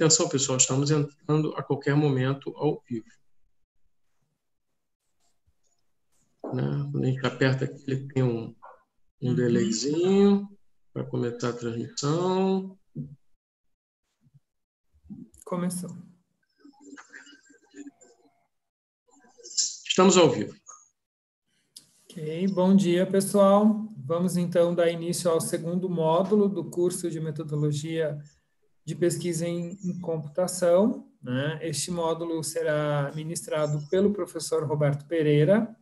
Atenção, pessoal, estamos entrando a qualquer momento ao vivo. Né? Quando a gente aperta aqui, ele tem um, um delayzinho para começar a transmissão. Começou. Estamos ao vivo. Ok, bom dia, pessoal. Vamos então dar início ao segundo módulo do curso de metodologia de pesquisa em, em computação. Né? Este módulo será ministrado pelo professor Roberto Pereira.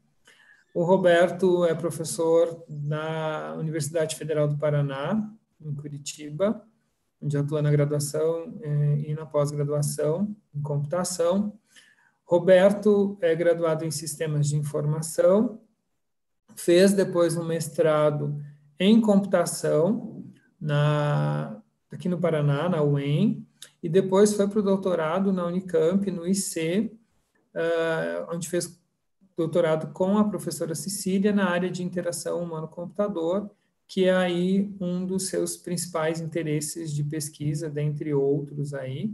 O Roberto é professor na Universidade Federal do Paraná, em Curitiba, onde atua na graduação eh, e na pós-graduação em computação. Roberto é graduado em sistemas de informação fez depois um mestrado em computação na, aqui no Paraná, na UEM, e depois foi para o doutorado na Unicamp, no IC, uh, onde fez doutorado com a professora Cecília na área de interação humano-computador, que é aí um dos seus principais interesses de pesquisa, dentre outros aí.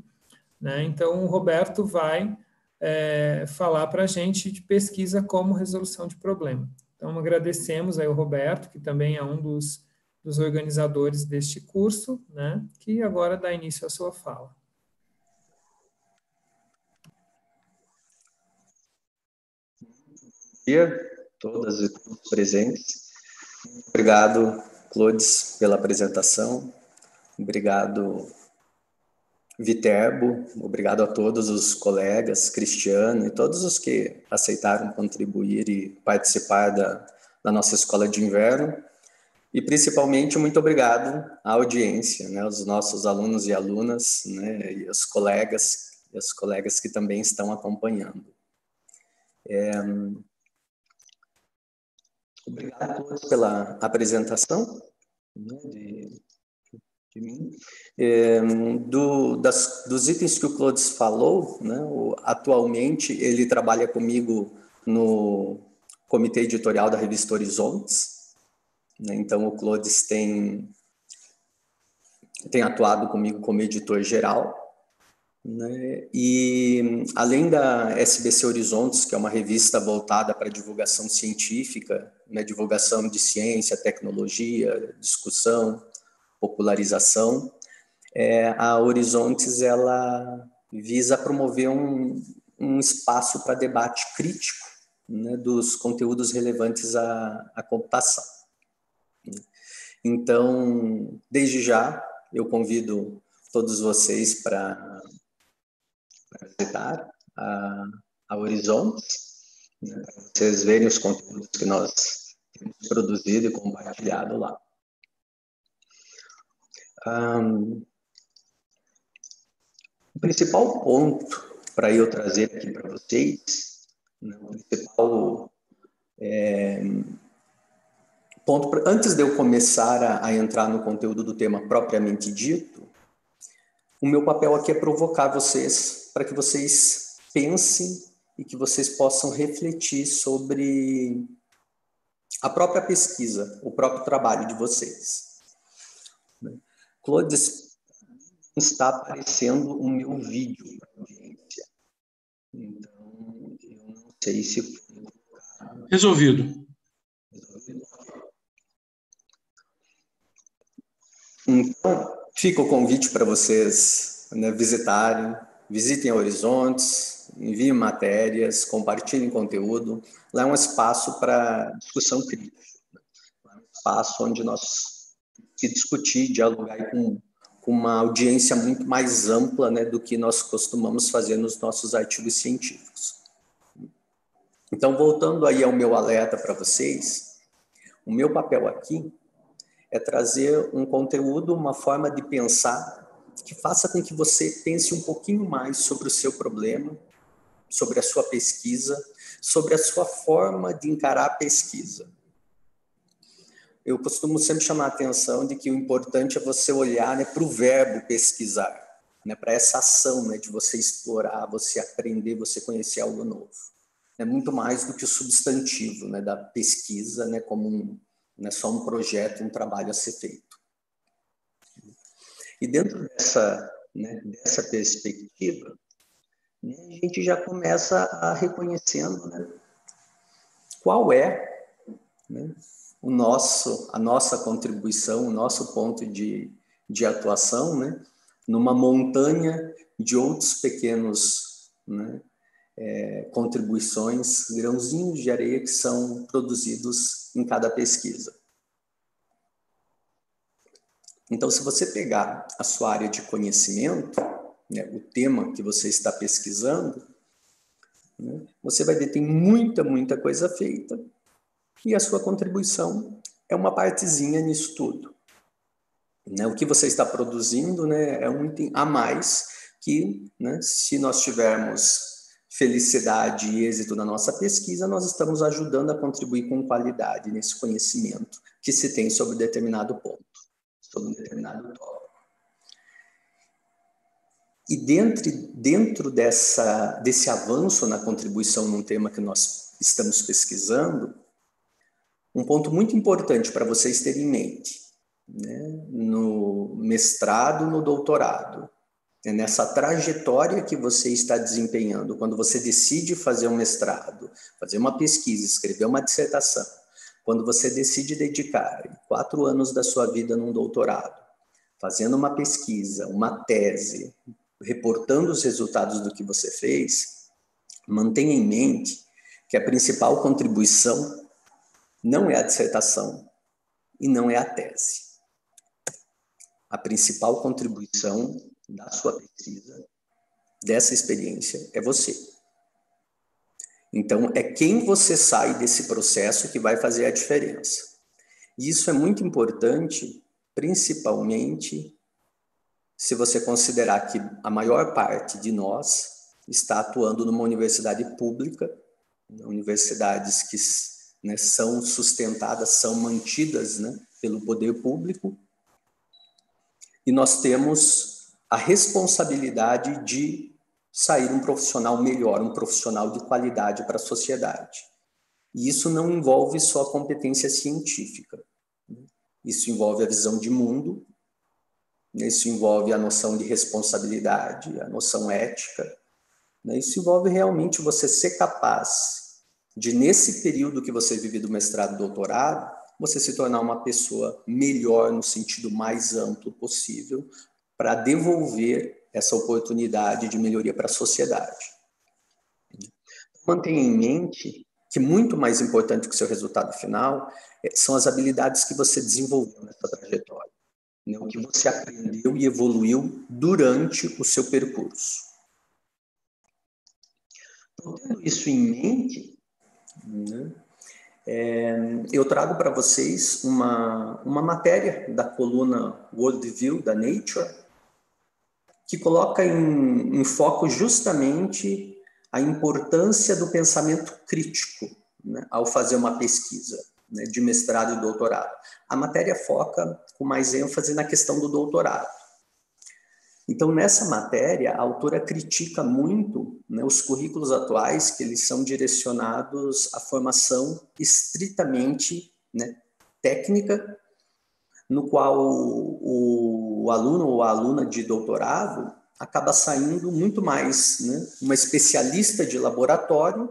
Né? Então, o Roberto vai é, falar para a gente de pesquisa como resolução de problema. Então, agradecemos aí o Roberto, que também é um dos, dos organizadores deste curso, né, que agora dá início à sua fala. Bom dia todas e todos presentes. Obrigado, Clodes, pela apresentação. Obrigado, Viterbo. Obrigado a todos os colegas, Cristiano e todos os que aceitaram contribuir e participar da, da nossa escola de inverno. E principalmente muito obrigado à audiência, né, aos nossos alunos e alunas, né, e os colegas e as colegas que também estão acompanhando. É, obrigado a todos pela apresentação né, de, de mim. É, do, das, dos itens que o Clodes falou, né, o, atualmente ele trabalha comigo no comitê editorial da revista Horizontes, então o Clodes tem, tem atuado comigo como editor geral, né, e além da SBC Horizontes, que é uma revista voltada para divulgação científica, né, divulgação de ciência, tecnologia, discussão, popularização, é, a Horizontes ela visa promover um, um espaço para debate crítico né, dos conteúdos relevantes à, à computação. Então, desde já, eu convido todos vocês para visitar a, a né, para vocês verem os conteúdos que nós temos produzido e compartilhado lá. Um, o principal ponto para eu trazer aqui para vocês, né, o principal é, ponto, pra, antes de eu começar a, a entrar no conteúdo do tema propriamente dito, o meu papel aqui é provocar vocês para que vocês pensem e que vocês possam refletir sobre a própria pesquisa, o próprio trabalho de vocês. Clodes, está aparecendo o meu vídeo. Então, eu não sei se. Resolvido. Então, fica o convite para vocês né, visitarem, visitem Horizontes, enviem matérias, compartilhem conteúdo. Lá é um espaço para discussão crítica. Né? É um espaço onde nós que discutir, dialogar com, com uma audiência muito mais ampla né, do que nós costumamos fazer nos nossos artigos científicos. Então, voltando aí ao meu alerta para vocês, o meu papel aqui é trazer um conteúdo, uma forma de pensar que faça com que você pense um pouquinho mais sobre o seu problema, sobre a sua pesquisa, sobre a sua forma de encarar a pesquisa eu costumo sempre chamar a atenção de que o importante é você olhar né, para o verbo pesquisar, né, para essa ação né, de você explorar, você aprender, você conhecer algo novo. É muito mais do que o substantivo né, da pesquisa, né, como um, né, só um projeto, um trabalho a ser feito. E dentro dessa né, dessa perspectiva, né, a gente já começa a reconhecendo né, qual é né, o nosso, a nossa contribuição, o nosso ponto de, de atuação, né, numa montanha de outros pequenos né, é, contribuições, grãozinhos de areia que são produzidos em cada pesquisa. Então, se você pegar a sua área de conhecimento, né, o tema que você está pesquisando, né, você vai ver tem muita, muita coisa feita e a sua contribuição é uma partezinha nisso tudo. Né, o que você está produzindo né, é um item a mais que, né, se nós tivermos felicidade e êxito na nossa pesquisa, nós estamos ajudando a contribuir com qualidade nesse conhecimento que se tem sobre determinado ponto sobre um determinado tópico. E dentro, dentro dessa, desse avanço na contribuição num tema que nós estamos pesquisando, um ponto muito importante para vocês terem em mente, né, no mestrado, no doutorado, é nessa trajetória que você está desempenhando, quando você decide fazer um mestrado, fazer uma pesquisa, escrever uma dissertação, quando você decide dedicar quatro anos da sua vida num doutorado, fazendo uma pesquisa, uma tese, reportando os resultados do que você fez, mantenha em mente que a principal contribuição não é a dissertação e não é a tese. A principal contribuição da sua pesquisa, dessa experiência, é você. Então, é quem você sai desse processo que vai fazer a diferença. E isso é muito importante, principalmente se você considerar que a maior parte de nós está atuando numa universidade pública, universidades que né, são sustentadas, são mantidas né, pelo poder público, e nós temos a responsabilidade de sair um profissional melhor, um profissional de qualidade para a sociedade. E isso não envolve só a competência científica. Isso envolve a visão de mundo, isso envolve a noção de responsabilidade, a noção ética. Né? Isso envolve realmente você ser capaz de, nesse período que você vive do mestrado e doutorado, você se tornar uma pessoa melhor no sentido mais amplo possível, para devolver essa oportunidade de melhoria para a sociedade. Mantenha em mente que muito mais importante que o seu resultado final é, são as habilidades que você desenvolveu nessa trajetória, né? o que você aprendeu e evoluiu durante o seu percurso. Então, tendo isso em mente, né, é, eu trago para vocês uma, uma matéria da coluna Worldview da Nature, que coloca em, em foco justamente a importância do pensamento crítico né, ao fazer uma pesquisa né, de mestrado e doutorado. A matéria foca com mais ênfase na questão do doutorado. Então, nessa matéria, a autora critica muito né, os currículos atuais, que eles são direcionados à formação estritamente né, técnica no qual o, o aluno ou a aluna de doutorado acaba saindo muito mais né, uma especialista de laboratório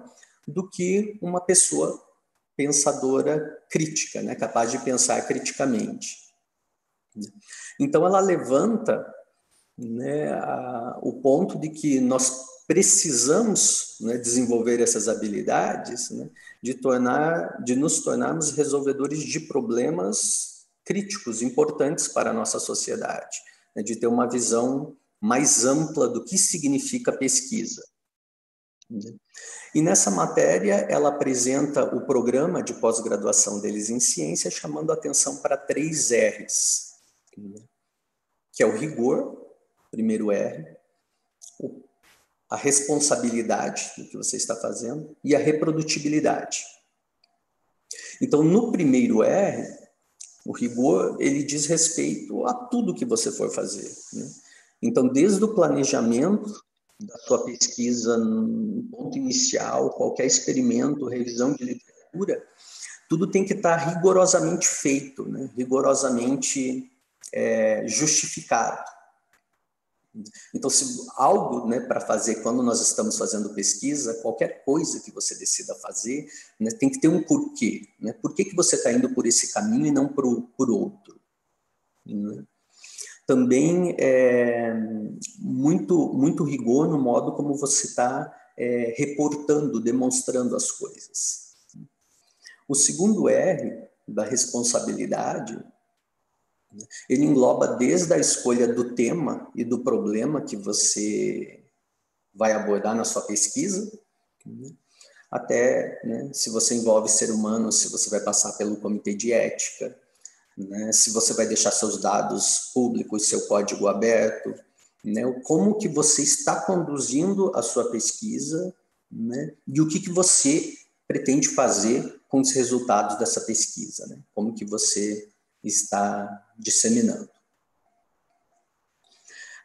do que uma pessoa pensadora crítica, né, capaz de pensar criticamente. Então, ela levanta né, a, o ponto de que nós precisamos né, desenvolver essas habilidades né, de, tornar, de nos tornarmos resolvedores de problemas críticos importantes para a nossa sociedade, né, de ter uma visão mais ampla do que significa pesquisa. E nessa matéria, ela apresenta o programa de pós-graduação deles em ciência, chamando a atenção para três R's, que é o rigor, primeiro R, a responsabilidade do que você está fazendo e a reprodutibilidade. Então, no primeiro R, o rigor, ele diz respeito a tudo que você for fazer. Né? Então, desde o planejamento da sua pesquisa no ponto inicial, qualquer experimento, revisão de literatura, tudo tem que estar rigorosamente feito, né? rigorosamente é, justificado. Então, se algo né, para fazer quando nós estamos fazendo pesquisa, qualquer coisa que você decida fazer, né, tem que ter um porquê. Né? Por que, que você está indo por esse caminho e não por, por outro? Né? Também é, muito, muito rigor no modo como você está é, reportando, demonstrando as coisas. O segundo R da responsabilidade ele engloba desde a escolha do tema e do problema que você vai abordar na sua pesquisa, né? até né, se você envolve ser humano, se você vai passar pelo comitê de ética, né, se você vai deixar seus dados públicos, seu código aberto, né, como que você está conduzindo a sua pesquisa né, e o que, que você pretende fazer com os resultados dessa pesquisa, né, como que você está disseminando.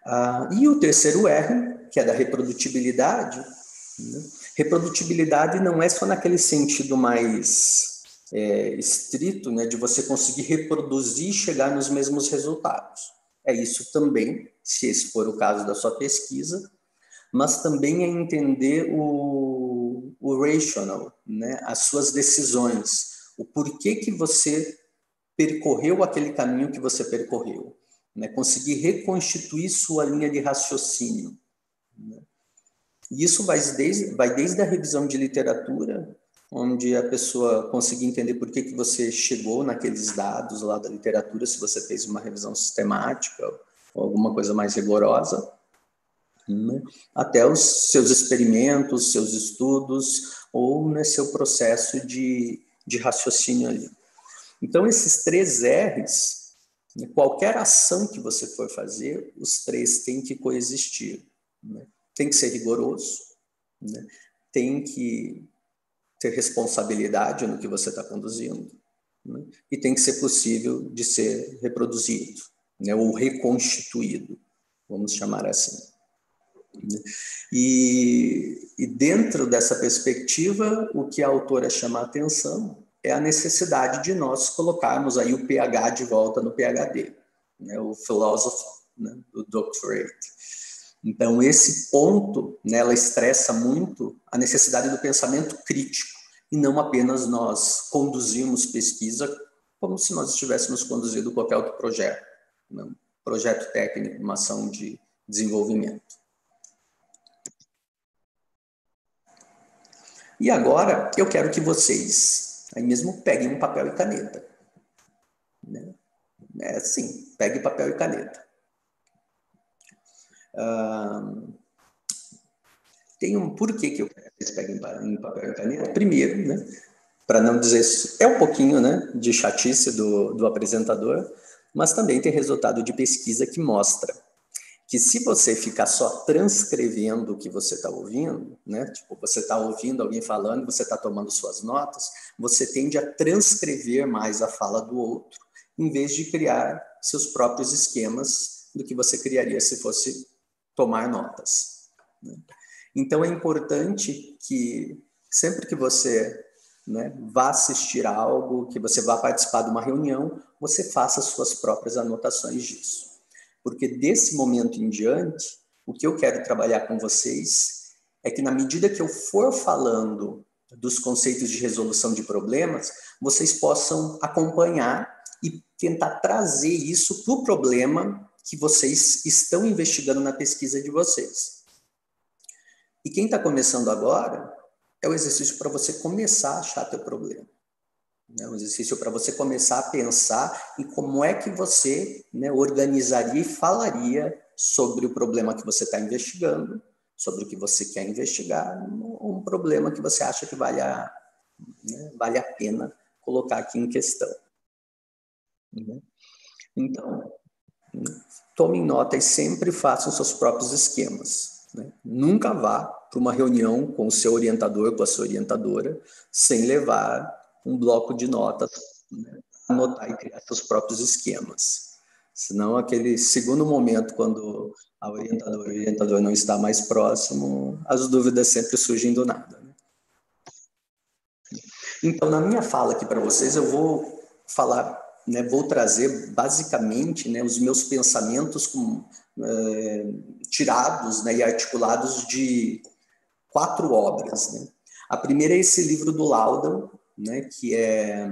Ah, e o terceiro R, que é da reprodutibilidade, né? reprodutibilidade não é só naquele sentido mais é, estrito, né, de você conseguir reproduzir e chegar nos mesmos resultados. É isso também, se esse for o caso da sua pesquisa, mas também é entender o, o rational, né, as suas decisões, o porquê que você percorreu aquele caminho que você percorreu, né? conseguir reconstituir sua linha de raciocínio. Né? E isso vai desde, vai desde a revisão de literatura, onde a pessoa conseguir entender por que, que você chegou naqueles dados lá da literatura, se você fez uma revisão sistemática ou alguma coisa mais rigorosa, né? até os seus experimentos, seus estudos, ou né, seu processo de, de raciocínio ali. Então, esses três R's, né, qualquer ação que você for fazer, os três têm que coexistir. Né? Tem que ser rigoroso, né? tem que ter responsabilidade no que você está conduzindo, né? e tem que ser possível de ser reproduzido, né? ou reconstituído, vamos chamar assim. Né. E, e dentro dessa perspectiva, o que a autora chama a atenção é a necessidade de nós colocarmos aí o PH de volta no PhD, né, o philosophy, né, o doctorate. Então, esse ponto, né, ela estressa muito a necessidade do pensamento crítico, e não apenas nós conduzirmos pesquisa como se nós estivéssemos conduzindo qualquer outro projeto, né, um projeto técnico, uma ação de desenvolvimento. E agora, eu quero que vocês Aí mesmo peguem um papel e caneta. Né? É assim, pegue papel e caneta. Tem um porquê que eu quero que vocês peguem papel e caneta. Primeiro, né, para não dizer é um pouquinho né, de chatice do, do apresentador, mas também tem resultado de pesquisa que mostra que se você ficar só transcrevendo o que você está ouvindo, né? Tipo, você está ouvindo alguém falando, você está tomando suas notas, você tende a transcrever mais a fala do outro, em vez de criar seus próprios esquemas do que você criaria se fosse tomar notas. Né? Então é importante que sempre que você né, vá assistir algo, que você vá participar de uma reunião, você faça suas próprias anotações disso. Porque desse momento em diante, o que eu quero trabalhar com vocês é que na medida que eu for falando dos conceitos de resolução de problemas, vocês possam acompanhar e tentar trazer isso para o problema que vocês estão investigando na pesquisa de vocês. E quem está começando agora é o exercício para você começar a achar teu problema. Né? Um exercício para você começar a pensar em como é que você né, organizaria e falaria sobre o problema que você está investigando, sobre o que você quer investigar, um problema que você acha que vale a, né, vale a pena colocar aqui em questão. Né? Então, tomem nota e sempre façam seus próprios esquemas. Né? Nunca vá para uma reunião com o seu orientador, com a sua orientadora, sem levar um bloco de notas, né? anotar e criar seus próprios esquemas. Senão, aquele segundo momento, quando a orientadora orientador não está mais próximo, as dúvidas sempre surgem do nada. Né? Então, na minha fala aqui para vocês, eu vou falar né, vou trazer basicamente né, os meus pensamentos com, é, tirados né, e articulados de quatro obras. Né? A primeira é esse livro do Laudan, né, que é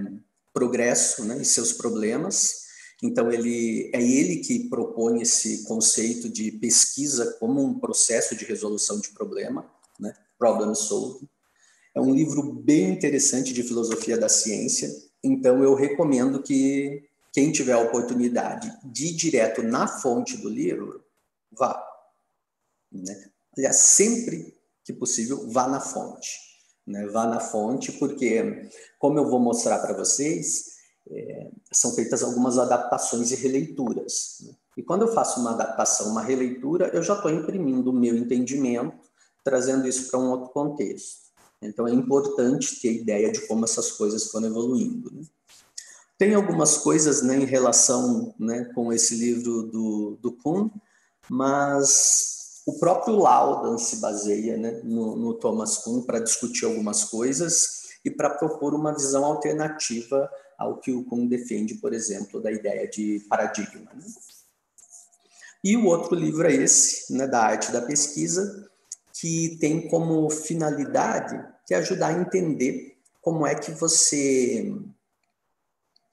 Progresso né, e seus problemas. Então, ele é ele que propõe esse conceito de pesquisa como um processo de resolução de problema, né, problem solving. É um livro bem interessante de filosofia da ciência, então eu recomendo que quem tiver a oportunidade de ir direto na fonte do livro, vá. Né? Aliás, sempre que possível, vá na fonte. Né? Vá na fonte, porque, como eu vou mostrar para vocês, é, são feitas algumas adaptações e releituras. Né? E quando eu faço uma adaptação, uma releitura, eu já estou imprimindo o meu entendimento, trazendo isso para um outro contexto. Então é importante ter ideia de como essas coisas foram evoluindo. Né? Tem algumas coisas né, em relação né, com esse livro do, do Kuhn, mas o próprio Laudan se baseia né, no, no Thomas Kuhn para discutir algumas coisas e para propor uma visão alternativa ao que o Kuhn defende, por exemplo, da ideia de paradigma. Né? E o outro livro é esse, né, da arte da pesquisa, que tem como finalidade que ajudar a entender como é que você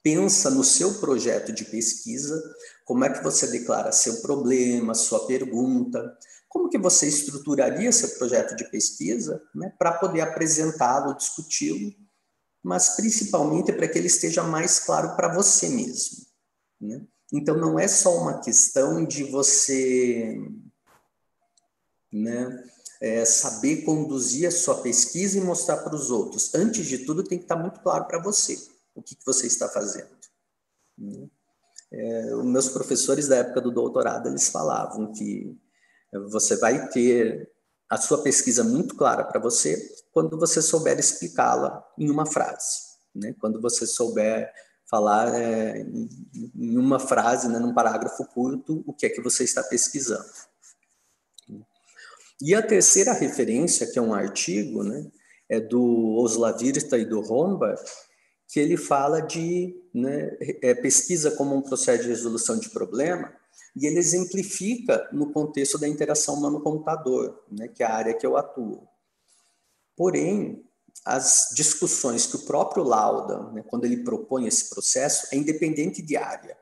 pensa no seu projeto de pesquisa, como é que você declara seu problema, sua pergunta, como que você estruturaria seu projeto de pesquisa né, para poder apresentá-lo, discuti-lo, mas principalmente para que ele esteja mais claro para você mesmo. Né? Então, não é só uma questão de você né, é, saber conduzir a sua pesquisa e mostrar para os outros. Antes de tudo, tem que estar muito claro para você o que, que, você está fazendo. Né? É, os meus professores da época do doutorado, eles falavam que você vai ter a sua pesquisa muito clara para você quando você souber explicá-la em uma frase. Né? Quando você souber falar é, em uma frase, né, num parágrafo curto, o que é que você está pesquisando. E a terceira referência, que é um artigo, né, é do Oslavirta e do Romba, que ele fala de né, é, pesquisa como um processo de resolução de problema, e ele exemplifica no contexto da interação humano-computador, né, que é a área que eu atuo. Porém, as discussões que o próprio Lauda, né, quando ele propõe esse processo, é independente de área.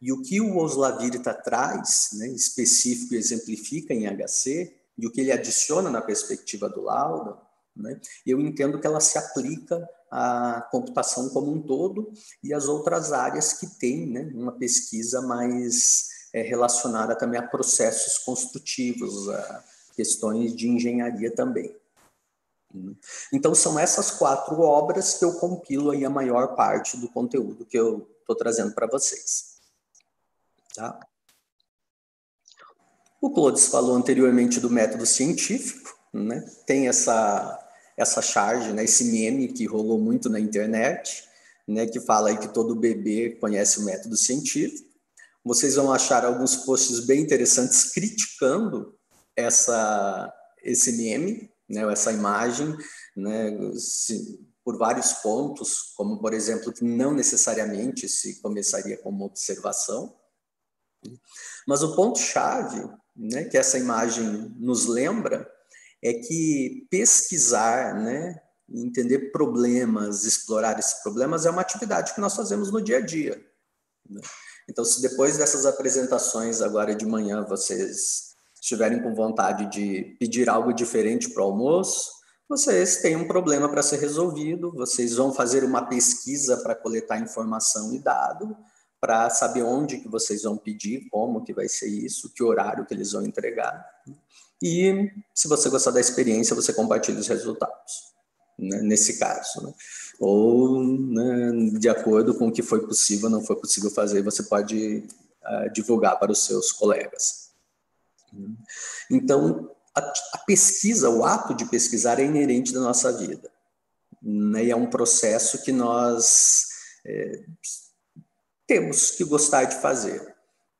E o que o Oslavirta traz, né, específico e exemplifica em HC, e o que ele adiciona na perspectiva do Lauda, né, eu entendo que ela se aplica à computação como um todo e às outras áreas que têm né, uma pesquisa mais é, relacionada também a processos construtivos, a questões de engenharia também. Então, são essas quatro obras que eu compilo aí a maior parte do conteúdo que eu estou trazendo para vocês. Tá? O Clodes falou anteriormente do método científico, né? tem essa, essa charge, né? esse meme que rolou muito na internet, né? que fala aí que todo bebê conhece o método científico. Vocês vão achar alguns posts bem interessantes criticando essa, esse meme, né? essa imagem, né? Se, por vários pontos, como, por exemplo, que não necessariamente se começaria como observação. Mas o ponto-chave né, que essa imagem nos lembra é que pesquisar, né, entender problemas, explorar esses problemas é uma atividade que nós fazemos no dia a dia. Né? Então, se depois dessas apresentações agora de manhã vocês estiverem com vontade de pedir algo diferente para o almoço, vocês têm um problema para ser resolvido, vocês vão fazer uma pesquisa para coletar informação e dado, para saber onde que vocês vão pedir, como que vai ser isso, que horário que eles vão entregar. E se você gostar da experiência, você compartilha os resultados, né, nesse caso. Né? Ou, né, de acordo com o que foi possível, não foi possível fazer, você pode uh, divulgar para os seus colegas. Então, a, a, pesquisa, o ato de pesquisar é inerente da nossa vida. Né, e é um processo que nós é, temos que gostar de fazer.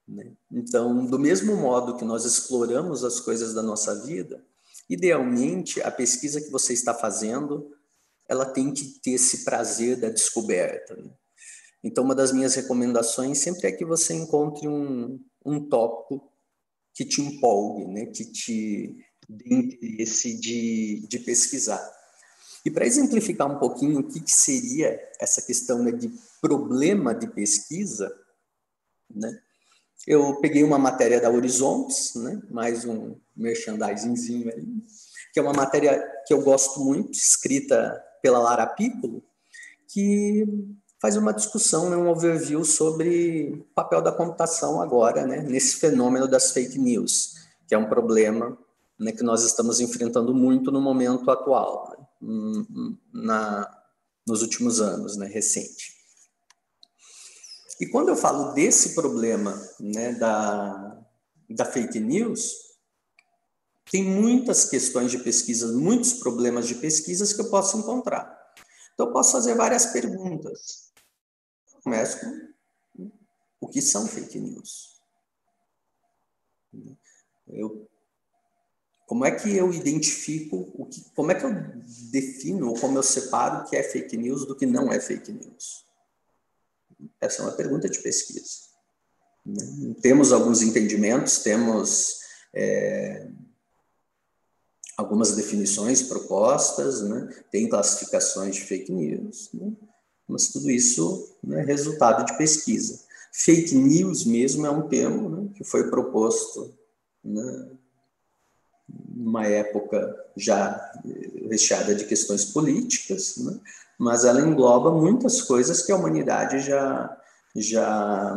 Né? Então, do mesmo modo que nós exploramos as coisas da nossa vida, idealmente a pesquisa que você está fazendo, ela tem que ter esse prazer da descoberta. Né? Então, uma das minhas recomendações sempre é que você encontre um, um tópico que te empolgue, né? que te dê interesse de, de pesquisar. E para exemplificar um pouquinho o que, que seria essa questão né, de problema de pesquisa, né? eu peguei uma matéria da Horizontes, né? mais um merchandisingzinho aí, que é uma matéria que eu gosto muito, escrita pela Lara Piccolo, que faz uma discussão, né, um overview sobre o papel da computação agora, né, nesse fenômeno das fake news, que é um problema né, que nós estamos enfrentando muito no momento atual, né, na, nos últimos anos, né, recente. E quando eu falo desse problema né, da, da fake news, tem muitas questões de pesquisa, muitos problemas de pesquisas que eu posso encontrar. Então, eu posso fazer várias perguntas começo com o que são fake news. Eu, como é que eu identifico, o que, como é que eu defino, ou como eu separo o que é fake news do que não é fake news? Essa é uma pergunta de pesquisa. Temos alguns entendimentos, temos é, algumas definições propostas, né? tem classificações de fake news. Né? mas tudo isso é resultado de pesquisa. Fake news mesmo é um termo né, que foi proposto né, numa época já recheada de questões políticas, né, mas ela engloba muitas coisas que a humanidade já, já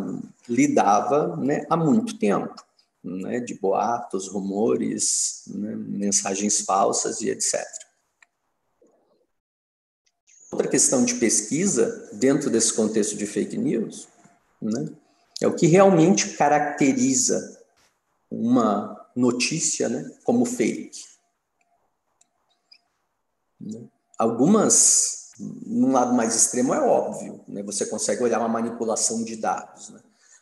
lidava né, há muito tempo, né, de boatos, rumores, né, mensagens falsas e etc. Outra questão de pesquisa, dentro desse contexto de fake news, né, é o que realmente caracteriza uma notícia né, como fake. Né. Algumas, num lado mais extremo, é óbvio, né, você consegue olhar uma manipulação de dados.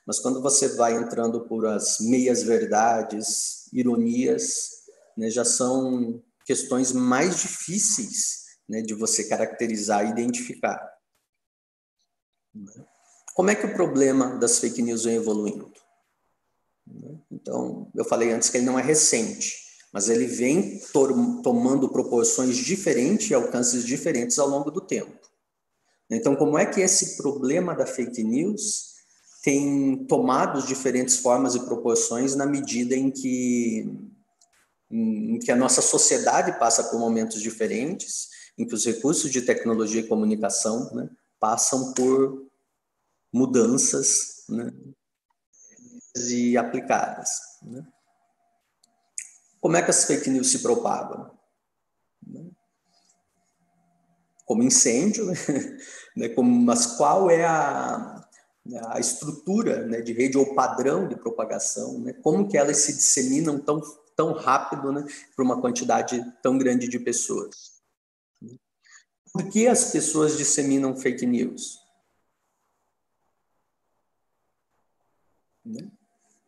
Mas quando você vai entrando por as meias-verdades, ironias, né, já são questões mais difíceis né, de você caracterizar e identificar. Como é que o problema das fake news vem evoluindo? Então, eu falei antes que ele não é recente, mas ele vem tomando proporções diferentes e alcances diferentes ao longo do tempo. Então, como é que esse problema da fake news tem tomado diferentes formas e proporções na medida em que, em que a nossa sociedade passa por momentos diferentes em que os recursos de tecnologia e comunicação né, passam por mudanças né, e aplicadas. Né. Como é que as fake news se propagam? Como incêndio, né, mas qual é a, a estrutura né, de rede ou padrão de propagação? Né? Como que elas se disseminam tão, tão rápido né, para uma quantidade tão grande de pessoas? Por que as pessoas disseminam fake news? Né?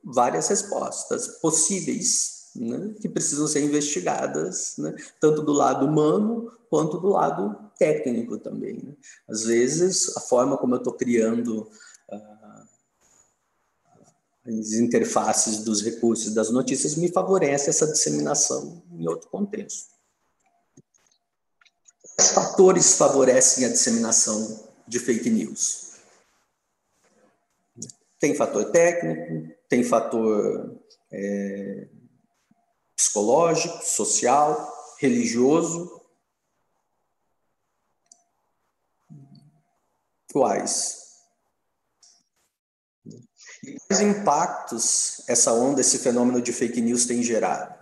Várias respostas possíveis né? que precisam ser investigadas, né? tanto do lado humano quanto do lado técnico também. Né? Às vezes, a forma como eu estou criando as interfaces dos recursos das notícias me favorece essa disseminação em outro contexto. Quais fatores favorecem a disseminação de fake news? Tem fator técnico, tem fator é, psicológico, social, religioso. Quais? E quais impactos essa onda, esse fenômeno de fake news tem gerado?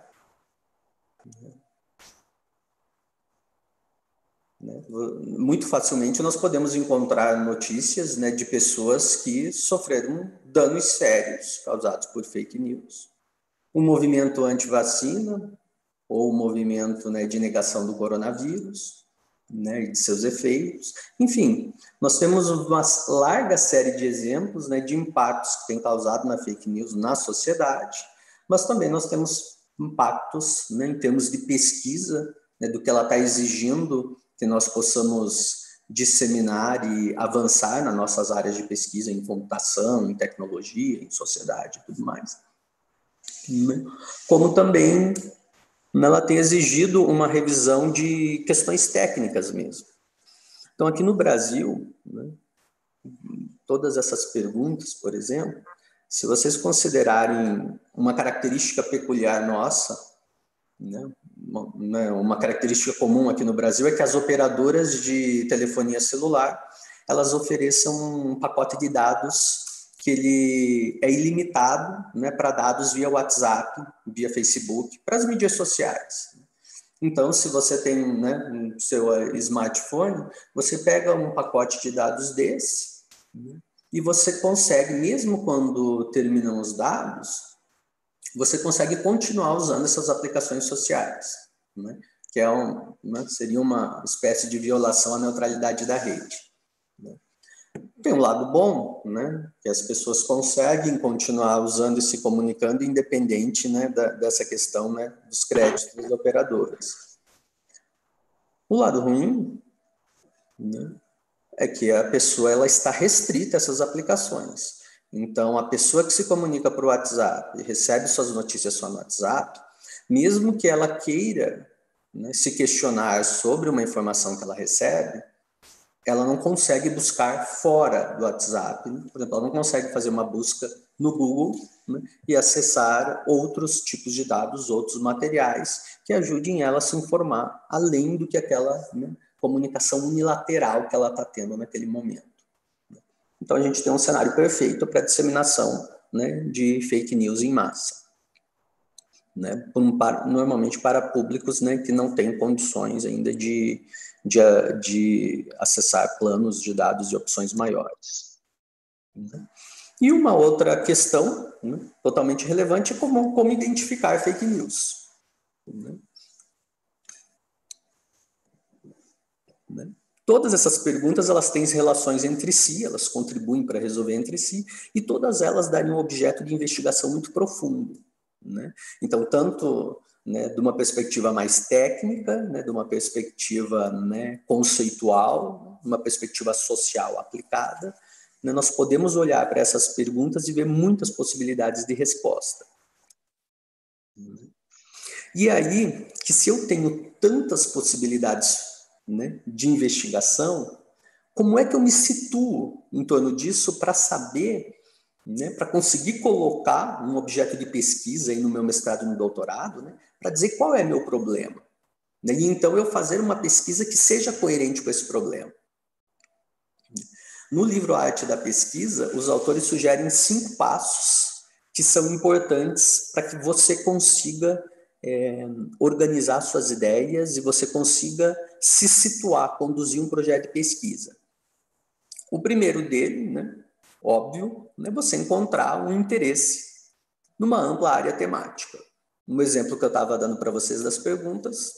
Né? Muito facilmente nós podemos encontrar notícias né, de pessoas que sofreram danos sérios causados por fake news. Um movimento anti-vacina ou um movimento né, de negação do coronavírus né, de seus efeitos. Enfim, nós temos uma larga série de exemplos né, de impactos que tem causado na fake news na sociedade, mas também nós temos impactos né, em termos de pesquisa né, do que ela está exigindo que nós possamos disseminar e avançar nas nossas áreas de pesquisa em computação, em tecnologia, em sociedade e tudo mais. Né? Como também ela tem exigido uma revisão de questões técnicas mesmo. Então, aqui no Brasil, né, todas essas perguntas, por exemplo, se vocês considerarem uma característica peculiar nossa, né, uma, né, característica comum aqui no Brasil é que as operadoras de telefonia celular elas ofereçam um pacote de dados que ele é ilimitado né, para dados via WhatsApp, via Facebook, para as mídias sociais. Então, se você tem né, um seu smartphone, você pega um pacote de dados desse né, e você consegue, mesmo quando terminam os dados, você consegue continuar usando essas aplicações sociais, né? que é um, né? seria uma espécie de violação à neutralidade da rede. Tem um lado bom, né? que as pessoas conseguem continuar usando e se comunicando independente né? Da, dessa questão né? dos créditos das operadoras. O lado ruim né? é que a pessoa ela está restrita a essas aplicações. Então, a pessoa que se comunica por WhatsApp e recebe suas notícias só no WhatsApp, mesmo que ela queira né, se questionar sobre uma informação que ela recebe, ela não consegue buscar fora do WhatsApp. Né? Por exemplo, ela não consegue fazer uma busca no Google né, e acessar outros tipos de dados, outros materiais que ajudem ela a se informar, além do que aquela né, comunicação unilateral que ela está tendo naquele momento. Então, a gente tem um cenário perfeito para disseminação né, de fake news em massa. Né, normalmente para públicos né, que não têm condições ainda de, de, de acessar planos de dados de opções maiores. E uma outra questão né, totalmente relevante é como, como identificar fake news. Né? Todas essas perguntas elas têm relações entre si, elas contribuem para resolver entre si, e todas elas dariam um objeto de investigação muito profundo. Né? Então, tanto né, de uma perspectiva mais técnica, né, de uma perspectiva né, conceitual, uma perspectiva social aplicada, né, nós podemos olhar para essas perguntas e ver muitas possibilidades de resposta. E aí, que se eu tenho tantas possibilidades né, de investigação, como é que eu me situo em torno disso para saber, né, para conseguir colocar um objeto de pesquisa aí no meu mestrado e no doutorado, né, para dizer qual é meu problema. Né, e então eu fazer uma pesquisa que seja coerente com esse problema. No livro Arte da Pesquisa, os autores sugerem cinco passos que são importantes para que você consiga é, organizar suas ideias e você consiga se situar, conduzir um projeto de pesquisa. O primeiro dele, né, óbvio, né, você encontrar um interesse numa ampla área temática. Um exemplo que eu estava dando para vocês das perguntas,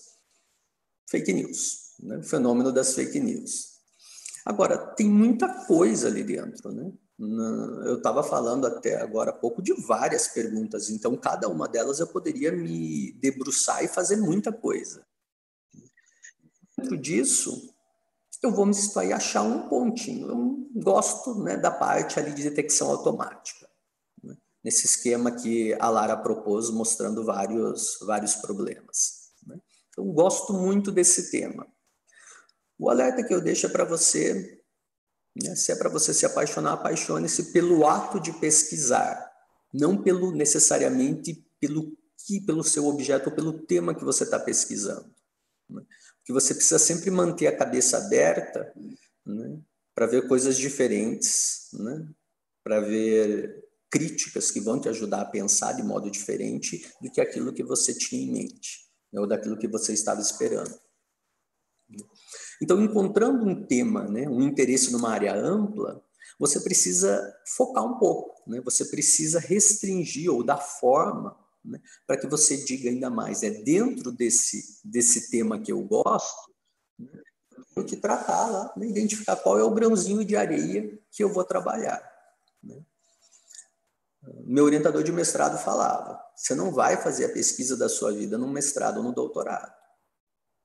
fake news, né, o fenômeno das fake news. Agora, tem muita coisa ali dentro, né? Eu estava falando até agora há pouco de várias perguntas, então cada uma delas eu poderia me debruçar e fazer muita coisa. Dentro disso, eu vou me situar e achar um pontinho. Eu gosto né, da parte ali de detecção automática, né? nesse esquema que a Lara propôs, mostrando vários, vários problemas. Né? Então, gosto muito desse tema. O alerta que eu deixo é para você né? Se é para você se apaixonar, apaixone-se pelo ato de pesquisar, não pelo necessariamente pelo que, pelo seu objeto ou pelo tema que você está pesquisando. Né? Que você precisa sempre manter a cabeça aberta né? para ver coisas diferentes, né? para ver críticas que vão te ajudar a pensar de modo diferente do que aquilo que você tinha em mente, né? ou daquilo que você estava esperando. Então, encontrando um tema, né, um interesse numa área ampla, você precisa focar um pouco, né? você precisa restringir ou dar forma né, para que você diga ainda mais. É dentro desse, desse tema que eu gosto, né, eu que tratar lá, né, identificar qual é o grãozinho de areia que eu vou trabalhar. Né? Meu orientador de mestrado falava: você não vai fazer a pesquisa da sua vida no mestrado ou no doutorado.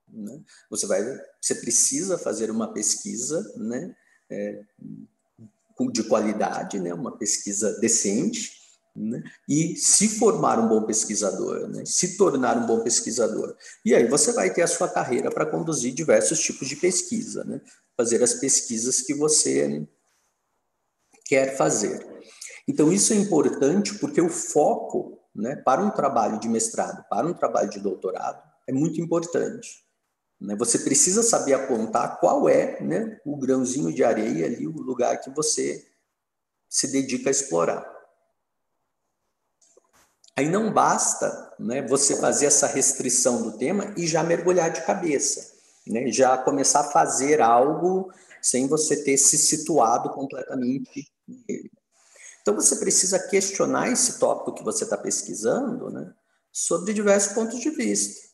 Né? Você vai, você precisa fazer uma pesquisa, né? É, de qualidade, né? Uma pesquisa decente, né? e se formar um bom pesquisador, né? se tornar um bom pesquisador. E aí você vai ter a sua carreira para conduzir diversos tipos de pesquisa, né? fazer as pesquisas que você quer fazer. Então, isso é importante porque o foco né, para um trabalho de mestrado, para um trabalho de doutorado, é muito importante. Né? Você precisa saber apontar qual é né, o grãozinho de areia ali, o lugar que você se dedica a explorar. Aí não basta né, você fazer essa restrição do tema e já mergulhar de cabeça, né, já começar a fazer algo sem você ter se situado completamente nele. Então você precisa questionar esse tópico que você está pesquisando né, sobre diversos pontos de vista.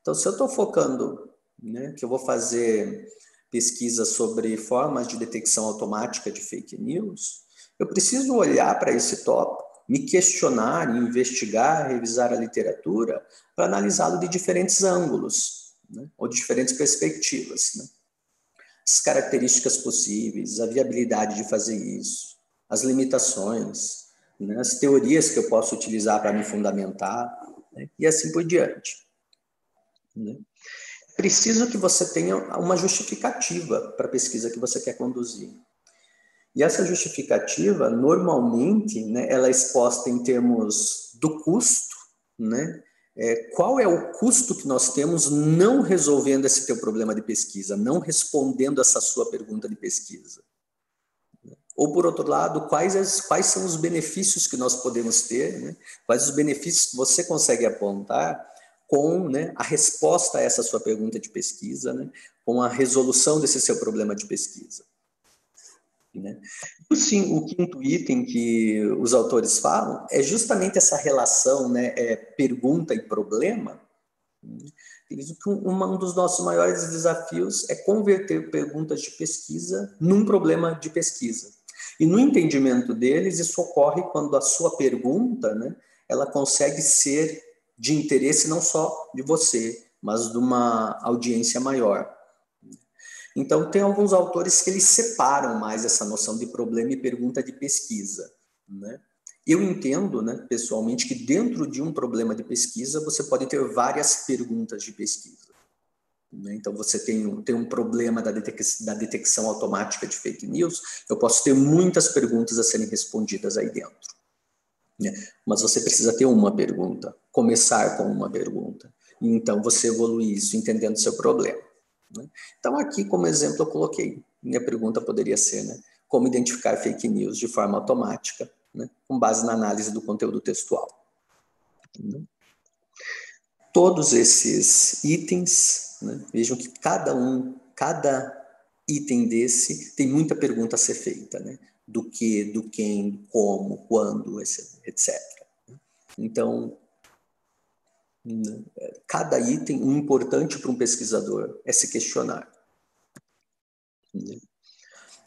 Então, se eu estou focando né, que eu vou fazer pesquisa sobre formas de detecção automática de fake news, eu preciso olhar para esse tópico, me questionar, investigar, revisar a literatura para analisá-lo de diferentes ângulos, né, ou de diferentes perspectivas. Né? As características possíveis, a viabilidade de fazer isso, as limitações, né, as teorias que eu posso utilizar para me fundamentar, né, e assim por diante. Né? preciso que você tenha uma justificativa para a pesquisa que você quer conduzir. E essa justificativa, normalmente, né, ela é exposta em termos do custo, né? É, qual é o custo que nós temos não resolvendo esse teu problema de pesquisa, não respondendo essa sua pergunta de pesquisa? Ou, por outro lado, quais, as, quais são os benefícios que nós podemos ter, né? quais os benefícios que você consegue apontar com né, a resposta a essa sua pergunta de pesquisa, né, com a resolução desse seu problema de pesquisa. Né? Sim, o quinto item que os autores falam é justamente essa relação né, é, pergunta e problema. Dizem que um dos nossos maiores desafios é converter perguntas de pesquisa num problema de pesquisa. E no entendimento deles, isso ocorre quando a sua pergunta né, ela consegue ser de interesse não só de você, mas de uma audiência maior. Então, tem alguns autores que eles separam mais essa noção de problema e pergunta de pesquisa. Né? Eu entendo, né, pessoalmente, que dentro de um problema de pesquisa você pode ter várias perguntas de pesquisa. Né? Então, você tem, tem um problema da, detec da detecção automática de fake news, eu posso ter muitas perguntas a serem respondidas aí dentro. Né? Mas você precisa ter uma pergunta, começar com uma pergunta. Então você evolui isso entendendo seu problema. Né? Então, aqui, como exemplo, eu coloquei. Minha pergunta poderia ser: né, como identificar fake news de forma automática, né, com base na análise do conteúdo textual. Né? Todos esses itens, né, vejam que cada um, cada item desse tem muita pergunta a ser feita. Né? do que, do quem, como, quando, etc. Então, cada item, importante para um pesquisador é se questionar.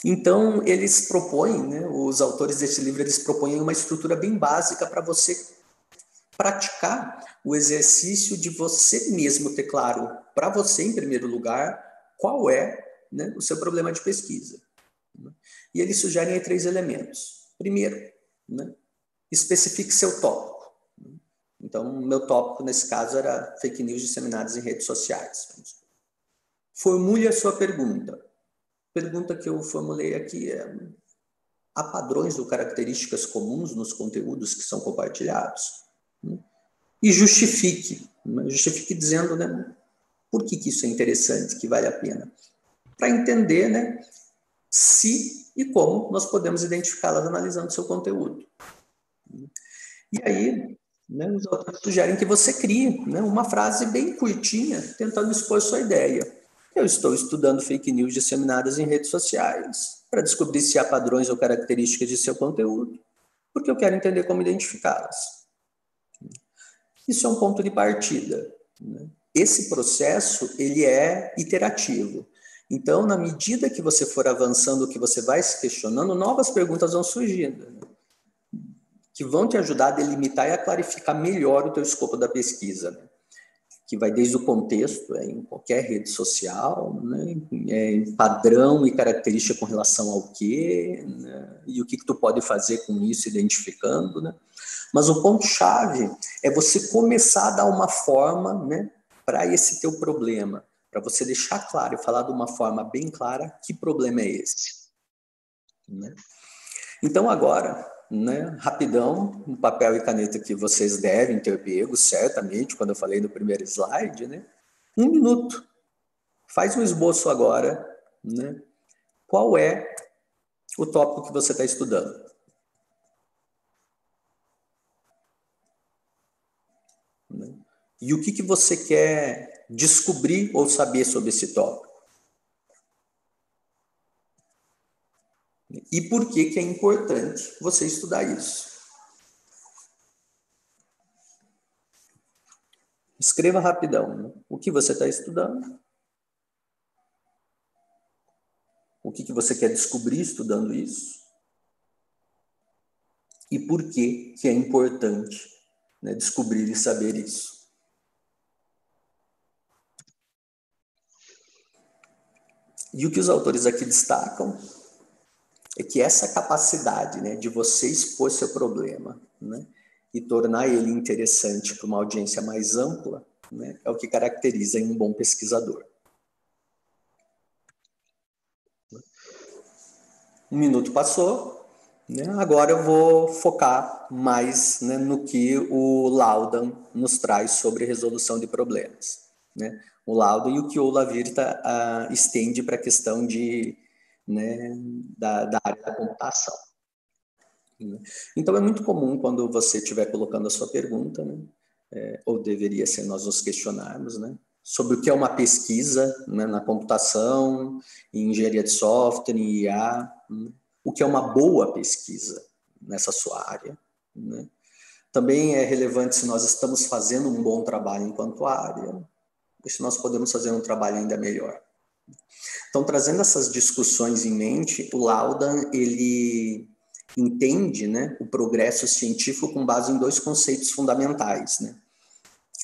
Então, eles propõem, né, os autores desse livro, eles propõem uma estrutura bem básica para você praticar o exercício de você mesmo ter claro, para você, em primeiro lugar, qual é né, o seu problema de pesquisa. E eles sugerem três elementos. Primeiro, né, especifique seu tópico. Então, meu tópico nesse caso era fake news disseminadas em redes sociais. Formule a sua pergunta. Pergunta que eu formulei aqui é: há padrões ou características comuns nos conteúdos que são compartilhados? E justifique. Né? Justifique dizendo né, por que, que isso é interessante, que vale a pena. Para entender né, se e como nós podemos identificá-las analisando seu conteúdo. E aí, né, os autores sugerem que você crie né, uma frase bem curtinha, tentando expor sua ideia. Eu estou estudando fake news disseminadas em redes sociais para descobrir se há padrões ou características de seu conteúdo, porque eu quero entender como identificá-las. Isso é um ponto de partida. Né? Esse processo ele é iterativo. Então, na medida que você for avançando, que você vai se questionando, novas perguntas vão surgindo, né? Que vão te ajudar a delimitar e a clarificar melhor o teu escopo da pesquisa. Né? que vai desde o contexto, é, em qualquer rede social, né, é, padrão e característica com relação ao quê, né, e o que, que tu pode fazer com isso, identificando, né? Mas o ponto-chave é você começar a dar uma forma, né, para esse teu problema, para você deixar claro e falar de uma forma bem clara que problema é esse. Né? Então agora, né, rapidão, um papel e caneta que vocês devem ter pego, certamente, quando eu falei no primeiro slide, né? Um minuto. Faz um esboço agora, né? Qual é o tópico que você está estudando? Né? E o que, que você quer descobrir ou saber sobre esse tópico? E por que, que é importante você estudar isso? Escreva rapidão né? o que você está estudando, o que, que você quer descobrir estudando isso, e por que, que é importante né, descobrir e saber isso. E o que os autores aqui destacam é que essa capacidade né, de você expor seu problema né, e tornar ele interessante para uma audiência mais ampla né, é o que caracteriza um bom pesquisador. Um minuto passou, né, agora eu vou focar mais né, no que o Laudan nos traz sobre resolução de problemas. Né? O Laudan e o que o Lavirta uh, estende para a questão de né, da, da área da computação. Então, é muito comum quando você estiver colocando a sua pergunta, né, é, ou deveria ser nós nos questionarmos, né, sobre o que é uma pesquisa né, na computação, em engenharia de software, em IA, né, o que é uma boa pesquisa nessa sua área. Né. Também é relevante se nós estamos fazendo um bom trabalho enquanto área, e se nós podemos fazer um trabalho ainda melhor. Então, trazendo essas discussões em mente, o Laudan, ele entende né, o progresso científico com base em dois conceitos fundamentais, né?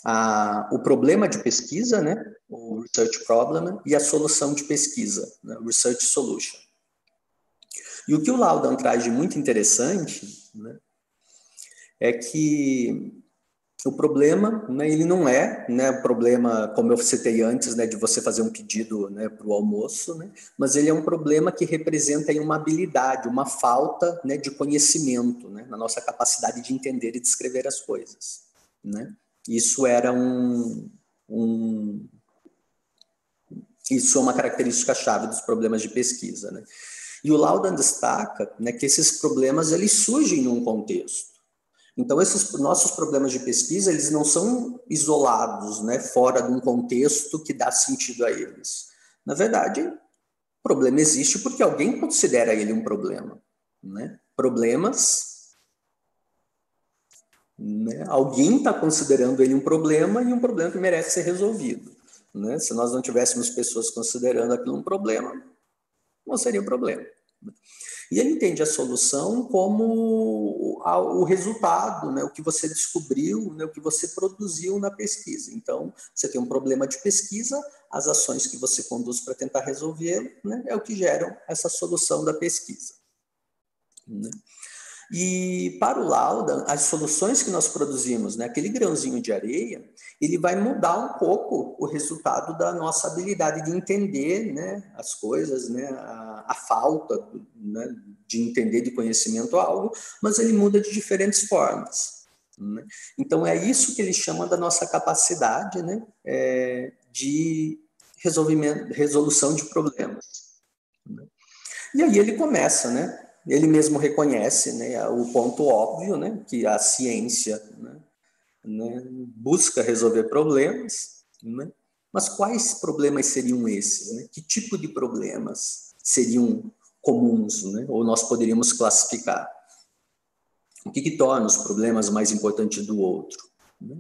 A, o problema de pesquisa, né, o research problem, e a solução de pesquisa, né, research solution. E o que o Laudan traz de muito interessante né, é que o problema, né, ele não é, né, o problema, como eu citei antes, né, de você fazer um pedido, né, para o almoço, né, mas ele é um problema que representa aí, uma habilidade, uma falta, né, de conhecimento, né, na nossa capacidade de entender e descrever as coisas, né. Isso era um, um isso é uma característica chave dos problemas de pesquisa, né. E o Laudan destaca, né, que esses problemas eles surgem num contexto então, esses nossos problemas de pesquisa, eles não são isolados, né, fora de um contexto que dá sentido a eles. Na verdade, o problema existe porque alguém considera ele um problema. Né? Problemas, né? alguém está considerando ele um problema e um problema que merece ser resolvido. Né? Se nós não tivéssemos pessoas considerando aquilo um problema, não seria um problema. E ele entende a solução como o resultado, né, o que você descobriu, né, o que você produziu na pesquisa. Então, você tem um problema de pesquisa, as ações que você conduz para tentar resolvê-lo né, é o que geram essa solução da pesquisa. Né? E para o Lauda, as soluções que nós produzimos, né, aquele grãozinho de areia, ele vai mudar um pouco o resultado da nossa habilidade de entender né, as coisas, né, a, a falta né, de entender de conhecimento algo, mas ele muda de diferentes formas. Né? Então é isso que ele chama da nossa capacidade né, é, de resolução de problemas. Né? E aí ele começa, né? Ele mesmo reconhece né, o ponto óbvio, né, que a ciência né, né, busca resolver problemas, né, mas quais problemas seriam esses? Né? Que tipo de problemas seriam comuns, né, ou nós poderíamos classificar? O que, que torna os problemas mais importantes do outro? Né?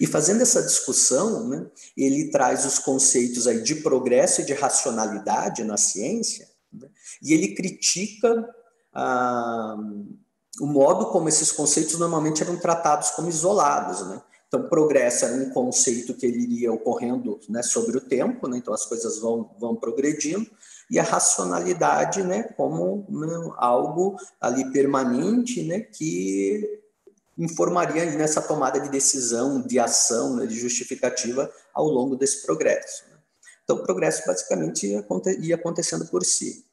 E fazendo essa discussão, né, ele traz os conceitos aí de progresso e de racionalidade na ciência, né, e ele critica ah, o modo como esses conceitos normalmente eram tratados como isolados, né? Então, progresso era um conceito que ele iria ocorrendo né, sobre o tempo, né, então as coisas vão, vão progredindo, e a racionalidade né, como né, algo ali permanente né, que informaria nessa tomada de decisão, de ação, né, de justificativa ao longo desse progresso. Né. Então, o progresso basicamente ia, ia acontecendo por si.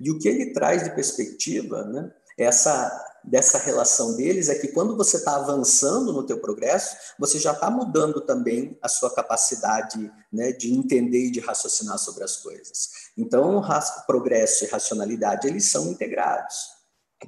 E o que ele traz de perspectiva, né, essa dessa relação deles é que quando você está avançando no teu progresso, você já está mudando também a sua capacidade né, de entender e de raciocinar sobre as coisas. Então, progresso e racionalidade eles são integrados.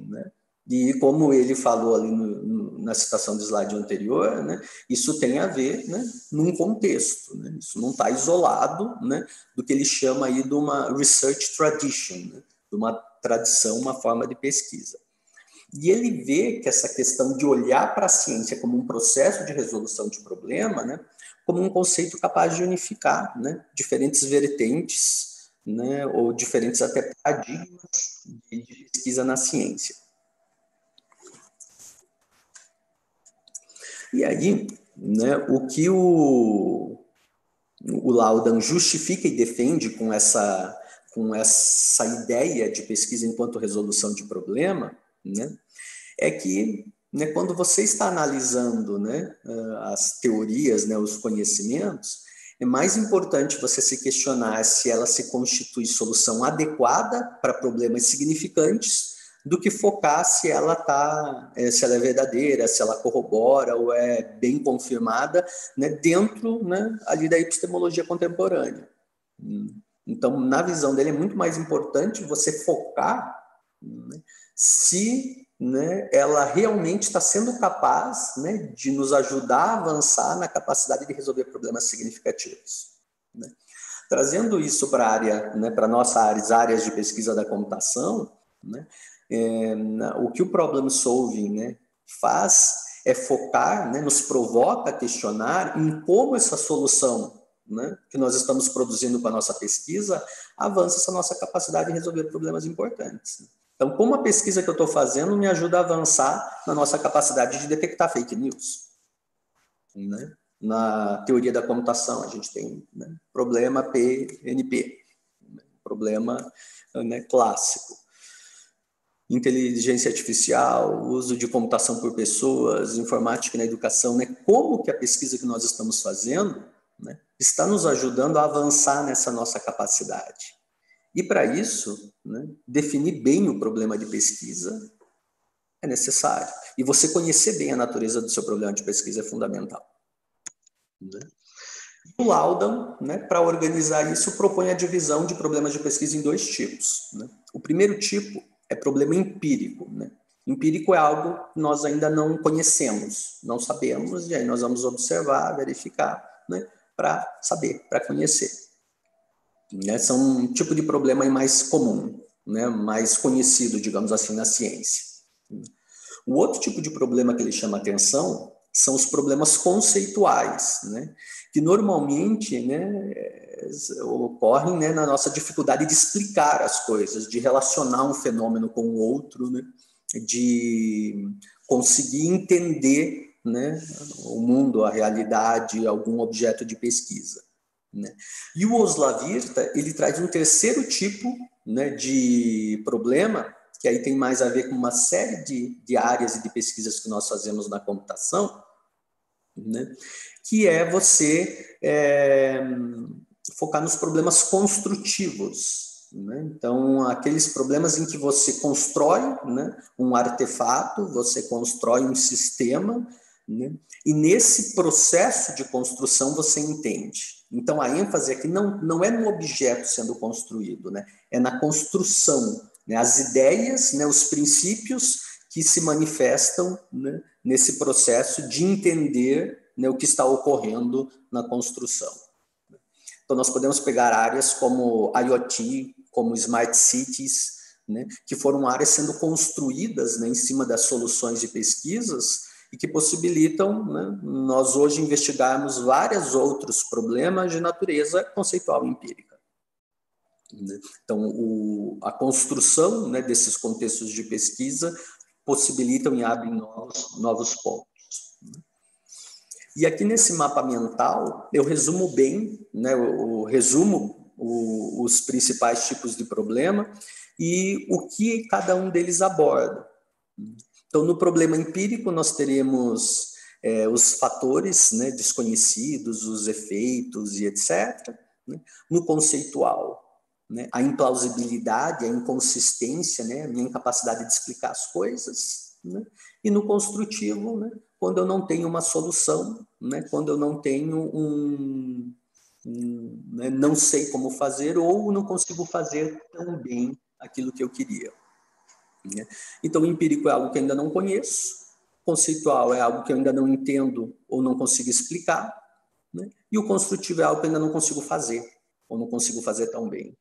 Né? E como ele falou ali no, no, na citação do slide anterior, né, isso tem a ver né, num contexto. Né, isso não está isolado né, do que ele chama aí de uma research tradition, né, de uma tradição, uma forma de pesquisa. E ele vê que essa questão de olhar para a ciência como um processo de resolução de problema, né, como um conceito capaz de unificar né, diferentes vertentes, né, ou diferentes até paradigmas de, de pesquisa na ciência. E aí, né, o que o, o Laudan justifica e defende com essa, com essa ideia de pesquisa enquanto resolução de problema, né, é que né, quando você está analisando né, ah, as teorias, né, os conhecimentos, é mais importante você se questionar se ela se constitui solução adequada para problemas significantes do que focar se ela tá, eh, se ela é verdadeira, se ela corrobora ou é bem confirmada, né, dentro, né, ali da epistemologia contemporânea. Então, na visão dele é muito mais importante você focar né, se né, ela realmente está sendo capaz né, de nos ajudar a avançar na capacidade de resolver problemas significativos. Né. Trazendo isso para a área, né, para nossas áreas de pesquisa da computação, né, é, o que o problem solving faz é focar, nos provoca a questionar em como essa solução né, que nós estamos produzindo com a nossa pesquisa avança essa nossa capacidade de resolver problemas importantes. Então, como a pesquisa que eu estou fazendo me ajuda a avançar na nossa capacidade de detectar fake news? Né? Na teoria da computação, a gente tem né, problema PNP, problema né, clássico. Inteligência artificial, uso de computação por pessoas, informática na educação, né? como que a pesquisa que nós estamos fazendo né, está nos ajudando a avançar nessa nossa capacidade. E para isso, né, definir bem o problema de pesquisa é necessário. E você conhecer bem a natureza do seu problema de pesquisa é fundamental. Né? O Laudan, né, para organizar isso, propõe a divisão de problemas de pesquisa em dois tipos. Né? O primeiro tipo é problema empírico. Né? Empírico é algo que nós ainda não conhecemos, não sabemos, e aí nós vamos observar, verificar, né, para saber, para conhecer. Né? São um tipo de problema mais comum, né? mais conhecido, digamos assim, na ciência. O outro tipo de problema que ele chama atenção são os problemas conceituais, né? que normalmente né, ocorrem né, na nossa dificuldade de explicar as coisas, de relacionar um fenômeno com o outro, né? de conseguir entender né, o mundo, a realidade, algum objeto de pesquisa. Né? E o Oslavirta, ele traz um terceiro tipo né, de problema, que aí tem mais a ver com uma série de, de áreas e de pesquisas que nós fazemos na computação, né, que é você é, focar nos problemas construtivos. Né? Então, aqueles problemas em que você constrói né, um artefato, você constrói um sistema, né? e nesse processo de construção você entende então, a ênfase aqui não, não é no objeto sendo construído, né? é na construção, né? as ideias, né? os princípios que se manifestam né? nesse processo de entender né? o que está ocorrendo na construção. Então, nós podemos pegar áreas como IoT, como Smart Cities, né? que foram áreas sendo construídas né? em cima das soluções de pesquisas e que possibilitam né, nós hoje investigarmos vários outros problemas de natureza conceitual e empírica. Então, o, a construção né, desses contextos de pesquisa possibilitam e abrem novos, novos pontos. E aqui nesse mapa mental, eu resumo bem, né, eu, resumo o, os principais tipos de problema e o que cada um deles aborda. Então, no problema empírico, nós teremos é, os fatores né, desconhecidos, os efeitos e etc. Né? No conceitual, né, a implausibilidade, a inconsistência, né, a minha incapacidade de explicar as coisas. Né? E no construtivo, né, quando eu não tenho uma solução, quando eu não tenho um, não sei como fazer ou não consigo fazer tão bem aquilo que eu queria. Né? Então, empírico é algo que ainda não conheço, conceitual é algo que eu ainda não entendo ou não consigo explicar, né? e o construtivo é algo que eu ainda não consigo fazer ou não consigo fazer tão bem.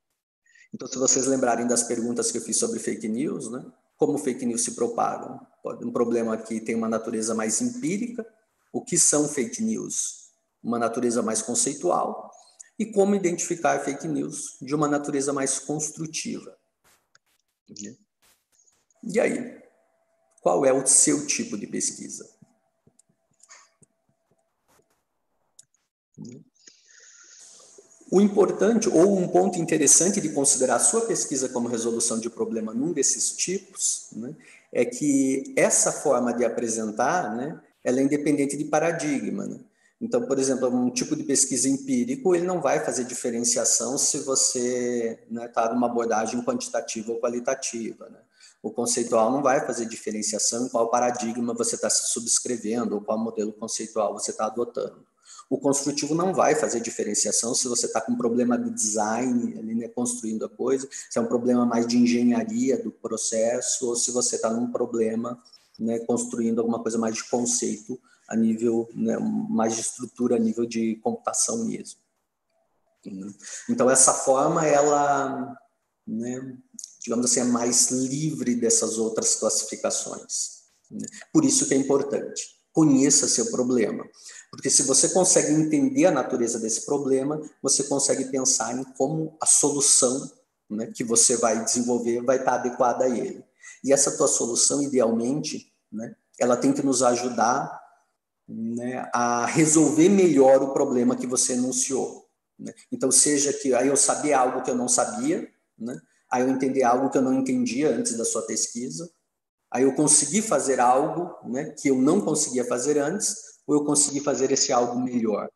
Então, se vocês lembrarem das perguntas que eu fiz sobre fake news, né? como fake news se propagam? Um problema que tem uma natureza mais empírica, o que são fake news? Uma natureza mais conceitual, e como identificar fake news de uma natureza mais construtiva. E aí? Qual é o seu tipo de pesquisa? O importante, ou um ponto interessante de considerar a sua pesquisa como resolução de problema num desses tipos, né, é que essa forma de apresentar, né, ela é independente de paradigma. Né? Então, por exemplo, um tipo de pesquisa empírico, ele não vai fazer diferenciação se você está né, numa abordagem quantitativa ou qualitativa. O conceitual não vai fazer diferenciação em qual paradigma você está se subscrevendo ou qual modelo conceitual você está adotando. O construtivo não vai fazer diferenciação se você está com um problema de design, ali, né, construindo a coisa, se é um problema mais de engenharia do processo, ou se você está num problema né, construindo alguma coisa mais de conceito a nível, né, mais de estrutura a nível de computação mesmo. Então, essa forma, ela, né, digamos assim, é mais livre dessas outras classificações. Né? Por isso que é importante, conheça seu problema. Porque se você consegue entender a natureza desse problema, você consegue pensar em como a solução né, que você vai desenvolver vai estar adequada a ele. E essa tua solução, idealmente, né, ela tem que nos ajudar né, a resolver melhor o problema que você enunciou. Né? Então, seja que aí eu sabia algo que eu não sabia, né? Aí eu entender algo que eu não entendia antes da sua pesquisa, aí eu consegui fazer algo né, que eu não conseguia fazer antes, ou eu consegui fazer esse algo melhor.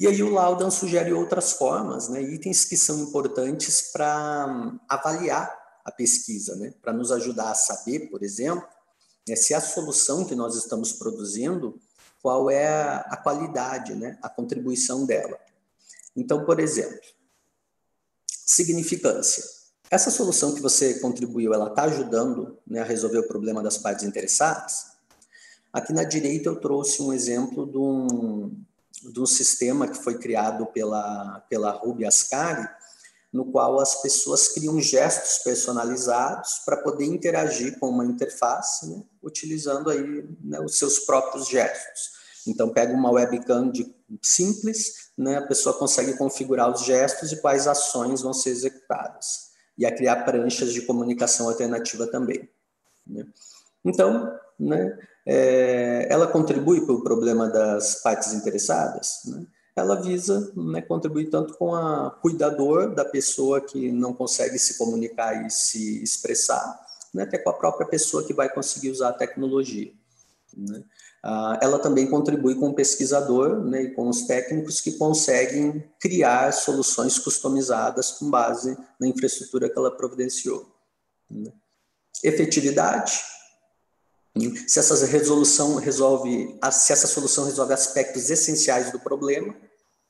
E aí o Laudan sugere outras formas, né, itens que são importantes para avaliar a pesquisa, né, para nos ajudar a saber, por exemplo, né, se a solução que nós estamos produzindo, qual é a qualidade, né, a contribuição dela. Então, por exemplo, significância. Essa solução que você contribuiu, ela está ajudando né, a resolver o problema das partes interessadas? Aqui na direita eu trouxe um exemplo de um, de um sistema que foi criado pela, pela Ruby Ascari, no qual as pessoas criam gestos personalizados para poder interagir com uma interface, né, utilizando aí né, os seus próprios gestos. Então, pega uma webcam de, simples, né, a pessoa consegue configurar os gestos e quais ações vão ser executadas. E a criar pranchas de comunicação alternativa também. Né. Então, né, é, ela contribui para o problema das partes interessadas. Né? ela visa né, contribuir tanto com a cuidador da pessoa que não consegue se comunicar e se expressar, né, até com a própria pessoa que vai conseguir usar a tecnologia. Né. Ah, ela também contribui com o pesquisador né, e com os técnicos que conseguem criar soluções customizadas com base na infraestrutura que ela providenciou. Né. Efetividade, se essa resolução resolve, se essa solução resolve aspectos essenciais do problema,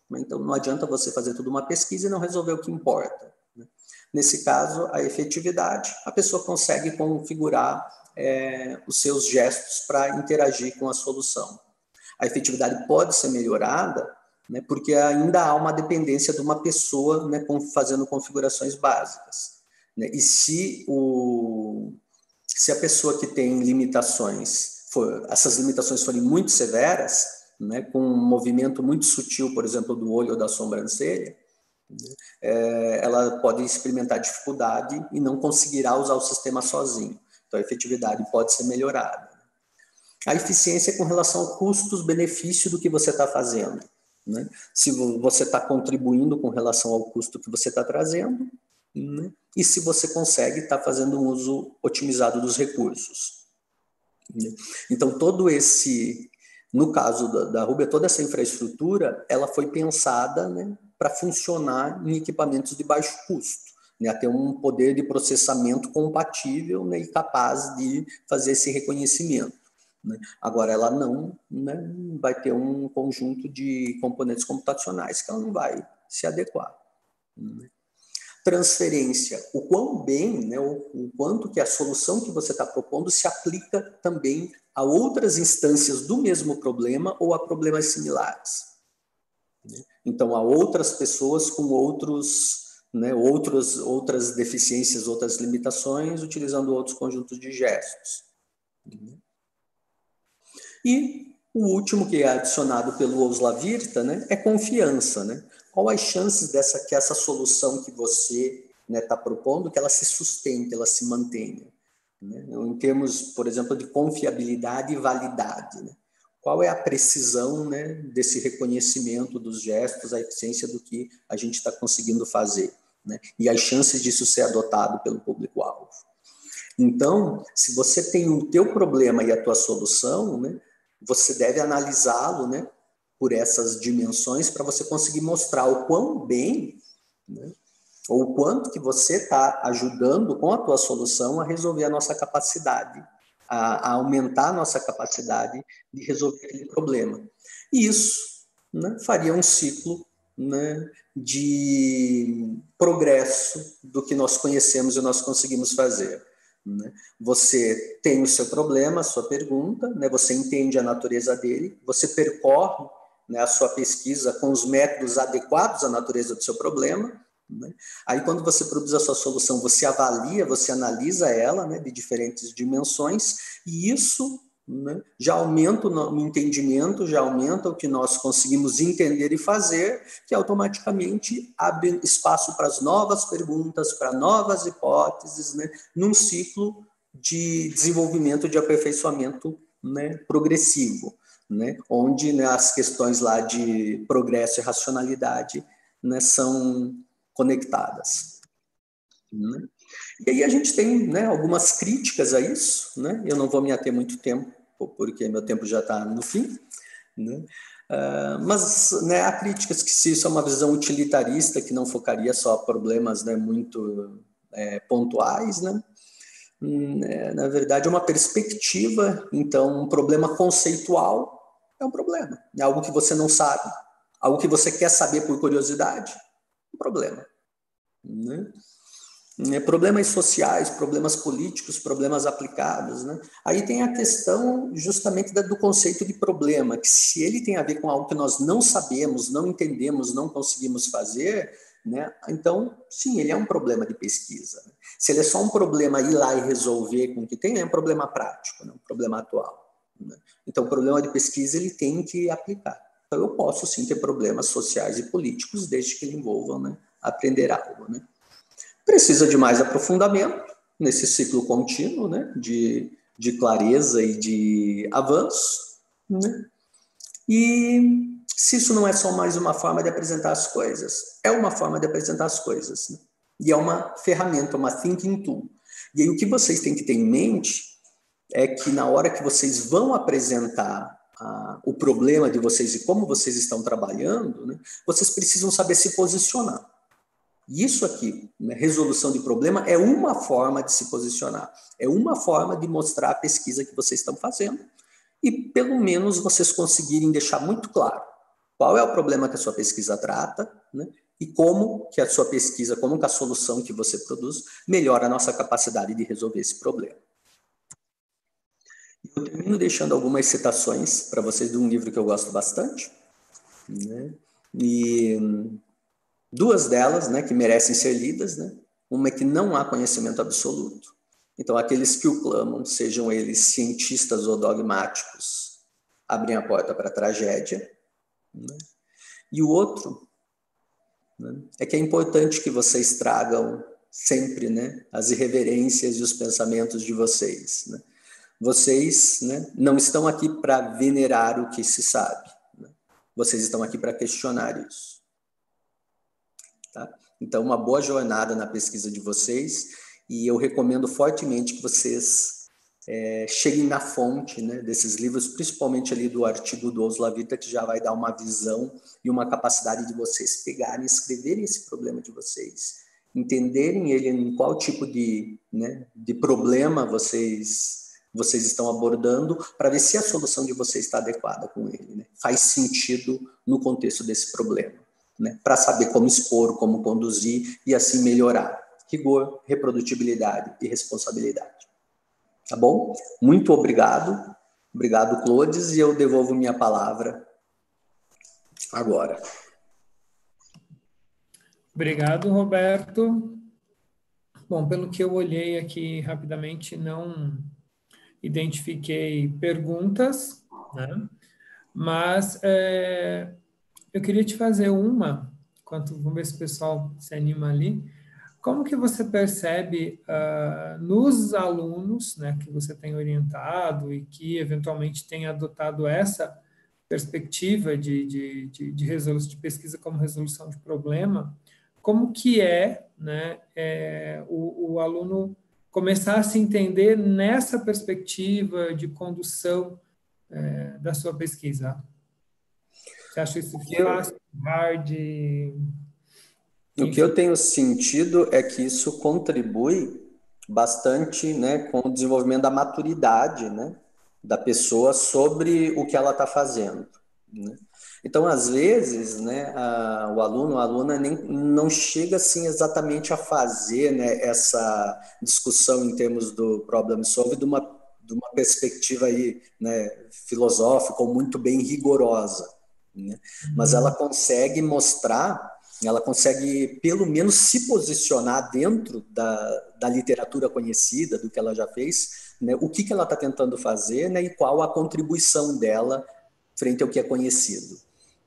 né, então não adianta você fazer toda uma pesquisa e não resolver o que importa. Né? Nesse caso, a efetividade, a pessoa consegue configurar é, os seus gestos para interagir com a solução. A efetividade pode ser melhorada, né, porque ainda há uma dependência de uma pessoa né, fazendo configurações básicas. Né? E se o, se a pessoa que tem limitações, for, essas limitações forem muito severas, né, com um movimento muito sutil, por exemplo, do olho ou da sobrancelha, né, é, ela pode experimentar dificuldade e não conseguirá usar o sistema sozinho. Então, a efetividade pode ser melhorada. A eficiência é com relação ao custos-benefício do que você está fazendo. Né? Se você está contribuindo com relação ao custo que você está trazendo, né? e se você consegue estar tá fazendo um uso otimizado dos recursos. Né? Então, todo esse, no caso da, da Rubia, toda essa infraestrutura, ela foi pensada né, para funcionar em equipamentos de baixo custo, né, ter um poder de processamento compatível né, e capaz de fazer esse reconhecimento. Né? Agora, ela não né, vai ter um conjunto de componentes computacionais que ela não vai se adequar. Né? Transferência, o quão bem, né, o, o quanto que a solução que você está propondo se aplica também a outras instâncias do mesmo problema ou a problemas similares. Né? Então, a outras pessoas com outros, né, outros, outras deficiências, outras limitações, utilizando outros conjuntos de gestos. E o último que é adicionado pelo Oslavirta né, é confiança. Né? Qual as chances dessa que essa solução que você está né, tá propondo, que ela se sustente, ela se mantenha? Né? Em termos, por exemplo, de confiabilidade e validade. Né? Qual é a precisão né, desse reconhecimento dos gestos, a eficiência do que a gente está conseguindo fazer? Né? E as chances disso ser adotado pelo público-alvo. Então, se você tem o teu problema e a tua solução, né, você deve analisá-lo, né, por essas dimensões para você conseguir mostrar o quão bem, né, ou o quanto que você está ajudando com a tua solução a resolver a nossa capacidade, a, a aumentar a nossa capacidade de resolver aquele problema. E isso né, faria um ciclo né, de progresso do que nós conhecemos e nós conseguimos fazer. Né? Você tem o seu problema, a sua pergunta, né? você entende a natureza dele, você percorre né, a sua pesquisa com os métodos adequados à natureza do seu problema. Né? Aí, quando você produz a sua solução, você avalia, você analisa ela né, de diferentes dimensões, e isso né? já aumenta o entendimento, já aumenta o que nós conseguimos entender e fazer, que automaticamente abre espaço para as novas perguntas, para novas hipóteses, né? num ciclo de desenvolvimento, de aperfeiçoamento né? progressivo, né? onde né, as questões lá de progresso e racionalidade né, são conectadas. Né? E aí a gente tem né, algumas críticas a isso, né? eu não vou me ater muito tempo porque meu tempo já está no fim, né? Uh, mas né, há críticas que se isso é uma visão utilitarista, que não focaria só problemas né, muito é, pontuais, né? Hum, é, na verdade, é uma perspectiva, então, um problema conceitual é um problema, é algo que você não sabe, algo que você quer saber por curiosidade, problema. Né? Né, problemas sociais, problemas políticos, problemas aplicados. Né? Aí tem a questão justamente do conceito de problema, que se ele tem a ver com algo que nós não sabemos, não entendemos, não conseguimos fazer, né? então, sim, ele é um problema de pesquisa. Né? Se ele é só um problema ir lá e resolver com o que tem, é um problema prático, né? um problema atual. Né? Então, o problema de pesquisa ele tem que aplicar. Então, eu posso sim ter problemas sociais e políticos, desde que envolvam né? aprender algo. Né? precisa de mais aprofundamento nesse ciclo contínuo né, de, de clareza e de avanço. Né? E se isso não é só mais uma forma de apresentar as coisas, é uma forma de apresentar as coisas. Né? E é uma ferramenta, uma thinking tool. E aí o que vocês têm que ter em mente é que na hora que vocês vão apresentar ah, o problema de vocês e como vocês estão trabalhando, né, vocês precisam saber se posicionar. Isso aqui, né, resolução de problema, é uma forma de se posicionar, é uma forma de mostrar a pesquisa que vocês estão fazendo e, pelo menos, vocês conseguirem deixar muito claro qual é o problema que a sua pesquisa trata né, e como que a sua pesquisa, como que a solução que você produz melhora a nossa capacidade de resolver esse problema. Eu termino deixando algumas citações para vocês de um livro que eu gosto bastante. Né? E Duas delas, né, que merecem ser lidas, né? Uma é que não há conhecimento absoluto. Então, aqueles que o clamam, sejam eles cientistas ou dogmáticos, abrem a porta para a tragédia. Né? E o outro né, é que é importante que vocês tragam sempre né, as irreverências e os pensamentos de vocês. Né? Vocês né, não estão aqui para venerar o que se sabe. Né? Vocês estão aqui para questionar isso. Tá? Então, uma boa jornada na pesquisa de vocês e eu recomendo fortemente que vocês é, cheguem na fonte né, desses livros, principalmente ali do artigo do Oslavita, que já vai dar uma visão e uma capacidade de vocês pegarem escreverem esse problema de vocês, entenderem ele em qual tipo de, né, de problema vocês vocês estão abordando para ver se a solução de vocês está adequada com ele, né? faz sentido no contexto desse problema, né? para saber como expor, como conduzir e assim melhorar rigor, reprodutibilidade e responsabilidade. Tá bom? Muito obrigado. Obrigado, Clodes, e eu devolvo minha palavra agora. Obrigado, Roberto. Bom, pelo que eu olhei aqui rapidamente, não identifiquei perguntas, né? mas é, eu queria te fazer uma, enquanto vamos ver se o pessoal se anima ali. Como que você percebe uh, nos alunos né, que você tem orientado e que eventualmente tem adotado essa perspectiva de, de, de, de, resolução, de pesquisa como resolução de problema, como que é, né, é, o, o aluno começar a se entender nessa perspectiva de condução é, da sua pesquisa? Você acha isso fácil, hard? O que eu tenho sentido é que isso contribui bastante né, com o desenvolvimento da maturidade né, da pessoa sobre o que ela está fazendo. Né? Então, às vezes, né, a, o aluno, a aluna nem, não chega assim exatamente a fazer né, essa discussão em termos do problem solving de uma, de uma perspectiva aí, né, filosófica ou muito bem rigorosa. Né? Mas ela consegue mostrar ela consegue pelo menos se posicionar dentro da, da literatura conhecida, do que ela já fez, né, o que, que ela está tentando fazer né, e qual a contribuição dela frente ao que é conhecido.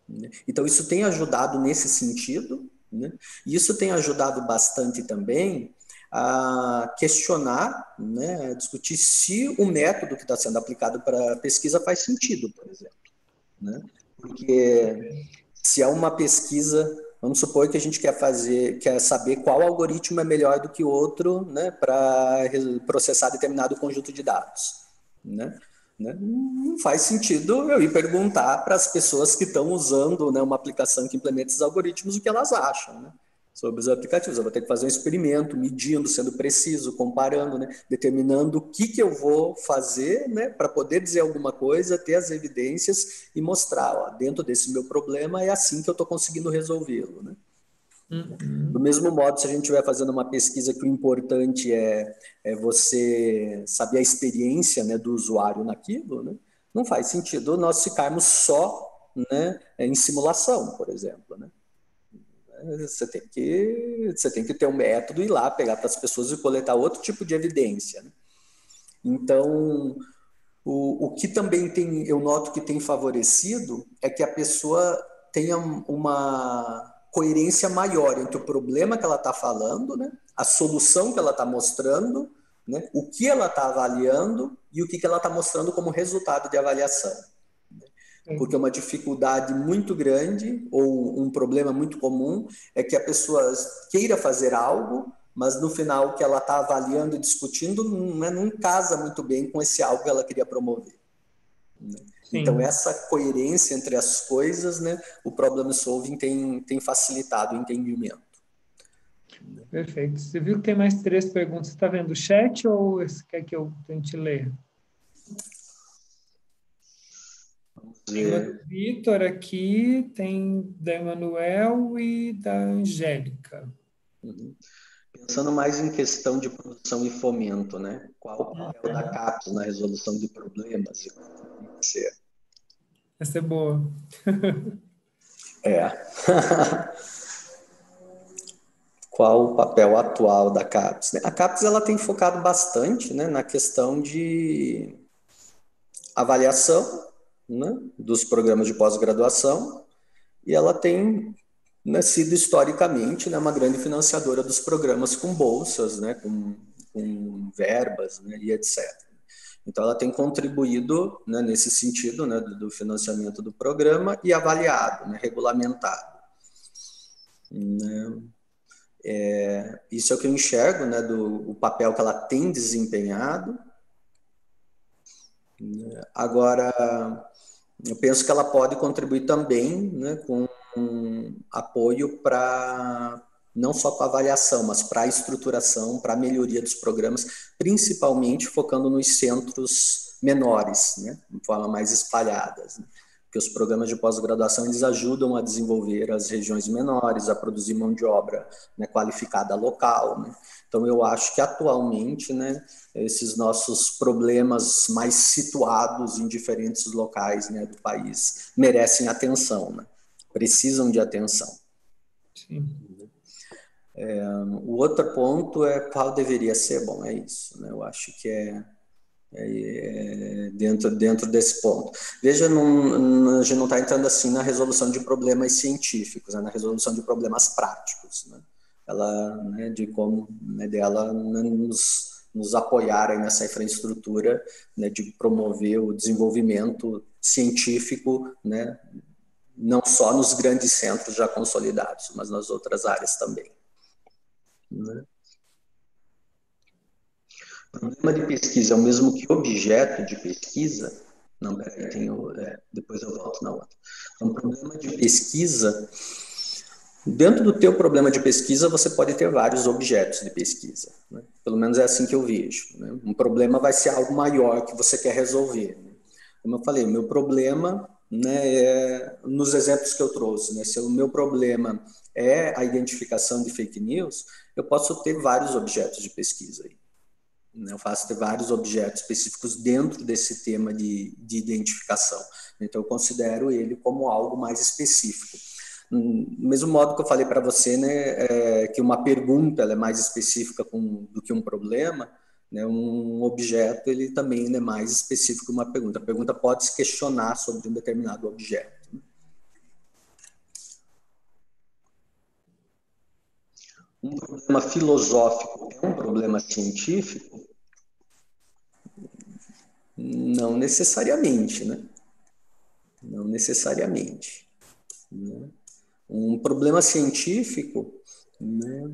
Né. Então, isso tem ajudado nesse sentido, né, e isso tem ajudado bastante também a questionar, né, a discutir se o método que está sendo aplicado para a pesquisa faz sentido, por exemplo. Né? Porque se há uma pesquisa Vamos supor que a gente quer fazer, quer saber qual algoritmo é melhor do que outro, né, para processar determinado conjunto de dados, né? Né? Não faz sentido eu ir perguntar para as pessoas que estão usando né, uma aplicação que implementa esses algoritmos o que elas acham, né? sobre os aplicativos. Eu vou ter que fazer um experimento, medindo, sendo preciso, comparando, né? determinando o que, que eu vou fazer né? para poder dizer alguma coisa, ter as evidências e mostrar, ó, dentro desse meu problema é assim que eu estou conseguindo resolvê-lo. Né? Do mesmo modo, se a gente estiver fazendo uma pesquisa que o importante é, é você saber a experiência né, do usuário naquilo, né? não faz sentido nós ficarmos só né, em simulação, por exemplo. Né? Você tem que, você tem que ter um método e ir lá pegar para as pessoas e coletar outro tipo de evidência. Né? Então, o, o que também tem, eu noto que tem favorecido é que a pessoa tenha uma coerência maior entre o problema que ela está falando, né? a solução que ela está mostrando, né? o que ela está avaliando e o que, que ela está mostrando como resultado de avaliação porque uma dificuldade muito grande ou um problema muito comum é que a pessoa queira fazer algo, mas no final o que ela está avaliando e discutindo não, é, não casa muito bem com esse algo que ela queria promover. Né? Então, essa coerência entre as coisas, né, o problem solving tem, tem facilitado o entendimento. Perfeito. Você viu que tem mais três perguntas. Você está vendo o chat ou quer que eu tente ler? Tem o Vitor aqui, tem da Emanuel e da Angélica. Uhum. Pensando mais em questão de produção e fomento, né? Qual o papel da CAPES na resolução de problemas? Essa é boa. é. Qual o papel atual da CAPES? A CAPES ela tem focado bastante né, na questão de avaliação né, dos programas de pós-graduação e ela tem né, sido historicamente né, uma grande financiadora dos programas com bolsas, né, com, com verbas né, e etc. Então, ela tem contribuído né, nesse sentido né, do financiamento do programa e avaliado, né, regulamentado. Né? É, isso é o que eu enxergo né, do o papel que ela tem desempenhado. Agora, eu penso que ela pode contribuir também né, com um apoio para não só com a avaliação, mas para a estruturação, para a melhoria dos programas, principalmente focando nos centros menores, né, de forma mais espalhadas. Né? Porque os programas de pós-graduação eles ajudam a desenvolver as regiões menores, a produzir mão de obra né, qualificada local. Né? Então, eu acho que atualmente, né, esses nossos problemas mais situados em diferentes locais né, do país merecem atenção, né? precisam de atenção. Sim. É, o outro ponto é qual deveria ser, bom, é isso, né? eu acho que é, é, é dentro, dentro desse ponto. Veja, não, a gente não está entrando assim na resolução de problemas científicos, né? na resolução de problemas práticos, né? ela, né, de como né, dela nos, nos apoiar nessa infraestrutura né, de promover o desenvolvimento científico, né, não só nos grandes centros já consolidados, mas nas outras áreas também. Né? Problema de pesquisa é o mesmo que objeto de pesquisa? Não, peraí, tenho, é, depois eu volto na outra. Então, problema de pesquisa, dentro do teu problema de pesquisa, você pode ter vários objetos de pesquisa. Né? Pelo menos é assim que eu vejo. Né? Um problema vai ser algo maior que você quer resolver. Né? Como eu falei, meu problema, né, é, nos exemplos que eu trouxe, né, se o meu problema é a identificação de fake news, eu posso ter vários objetos de pesquisa aí. Né? Eu faço ter vários objetos específicos dentro desse tema de, de identificação. Então, eu considero ele como algo mais específico. Do mesmo modo que eu falei para você, né, é, que uma pergunta é mais específica com, do que um problema, né, um objeto ele também é mais específico que uma pergunta. A pergunta pode se questionar sobre um determinado objeto. Um problema filosófico é um problema científico? Não necessariamente, né? Não necessariamente. Né? Um problema científico, né,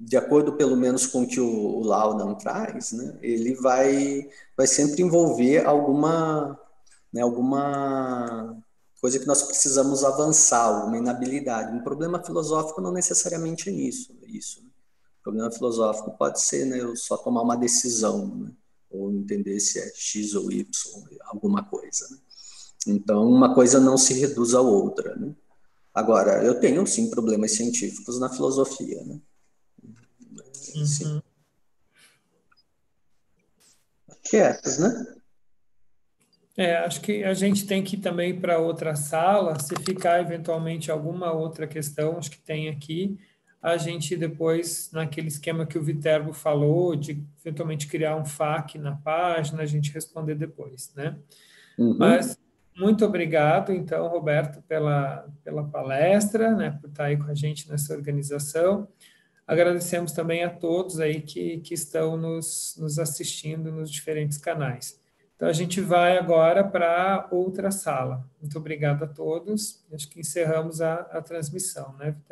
de acordo pelo menos com o que o, o Laudan traz, né, ele vai, vai sempre envolver alguma, né, alguma coisa que nós precisamos avançar, uma inabilidade. Um problema filosófico não necessariamente é isso. Isso né? O problema filosófico pode ser né, eu só tomar uma decisão, né? ou entender se é X ou Y, alguma coisa. Né? Então, uma coisa não se reduz à outra. Né? Agora, eu tenho, sim, problemas científicos na filosofia. Né? Sim. Uhum. É essas, né? É, acho que a gente tem que ir também para outra sala, se ficar eventualmente alguma outra questão, acho que tem aqui, a gente depois, naquele esquema que o Viterbo falou, de eventualmente criar um FAQ na página, a gente responder depois, né? Uhum. Mas muito obrigado, então, Roberto, pela, pela palestra, né, por estar aí com a gente nessa organização. Agradecemos também a todos aí que, que estão nos, nos assistindo nos diferentes canais. Então, a gente vai agora para outra sala. Muito obrigado a todos. Acho que encerramos a, a transmissão, né, Vitor?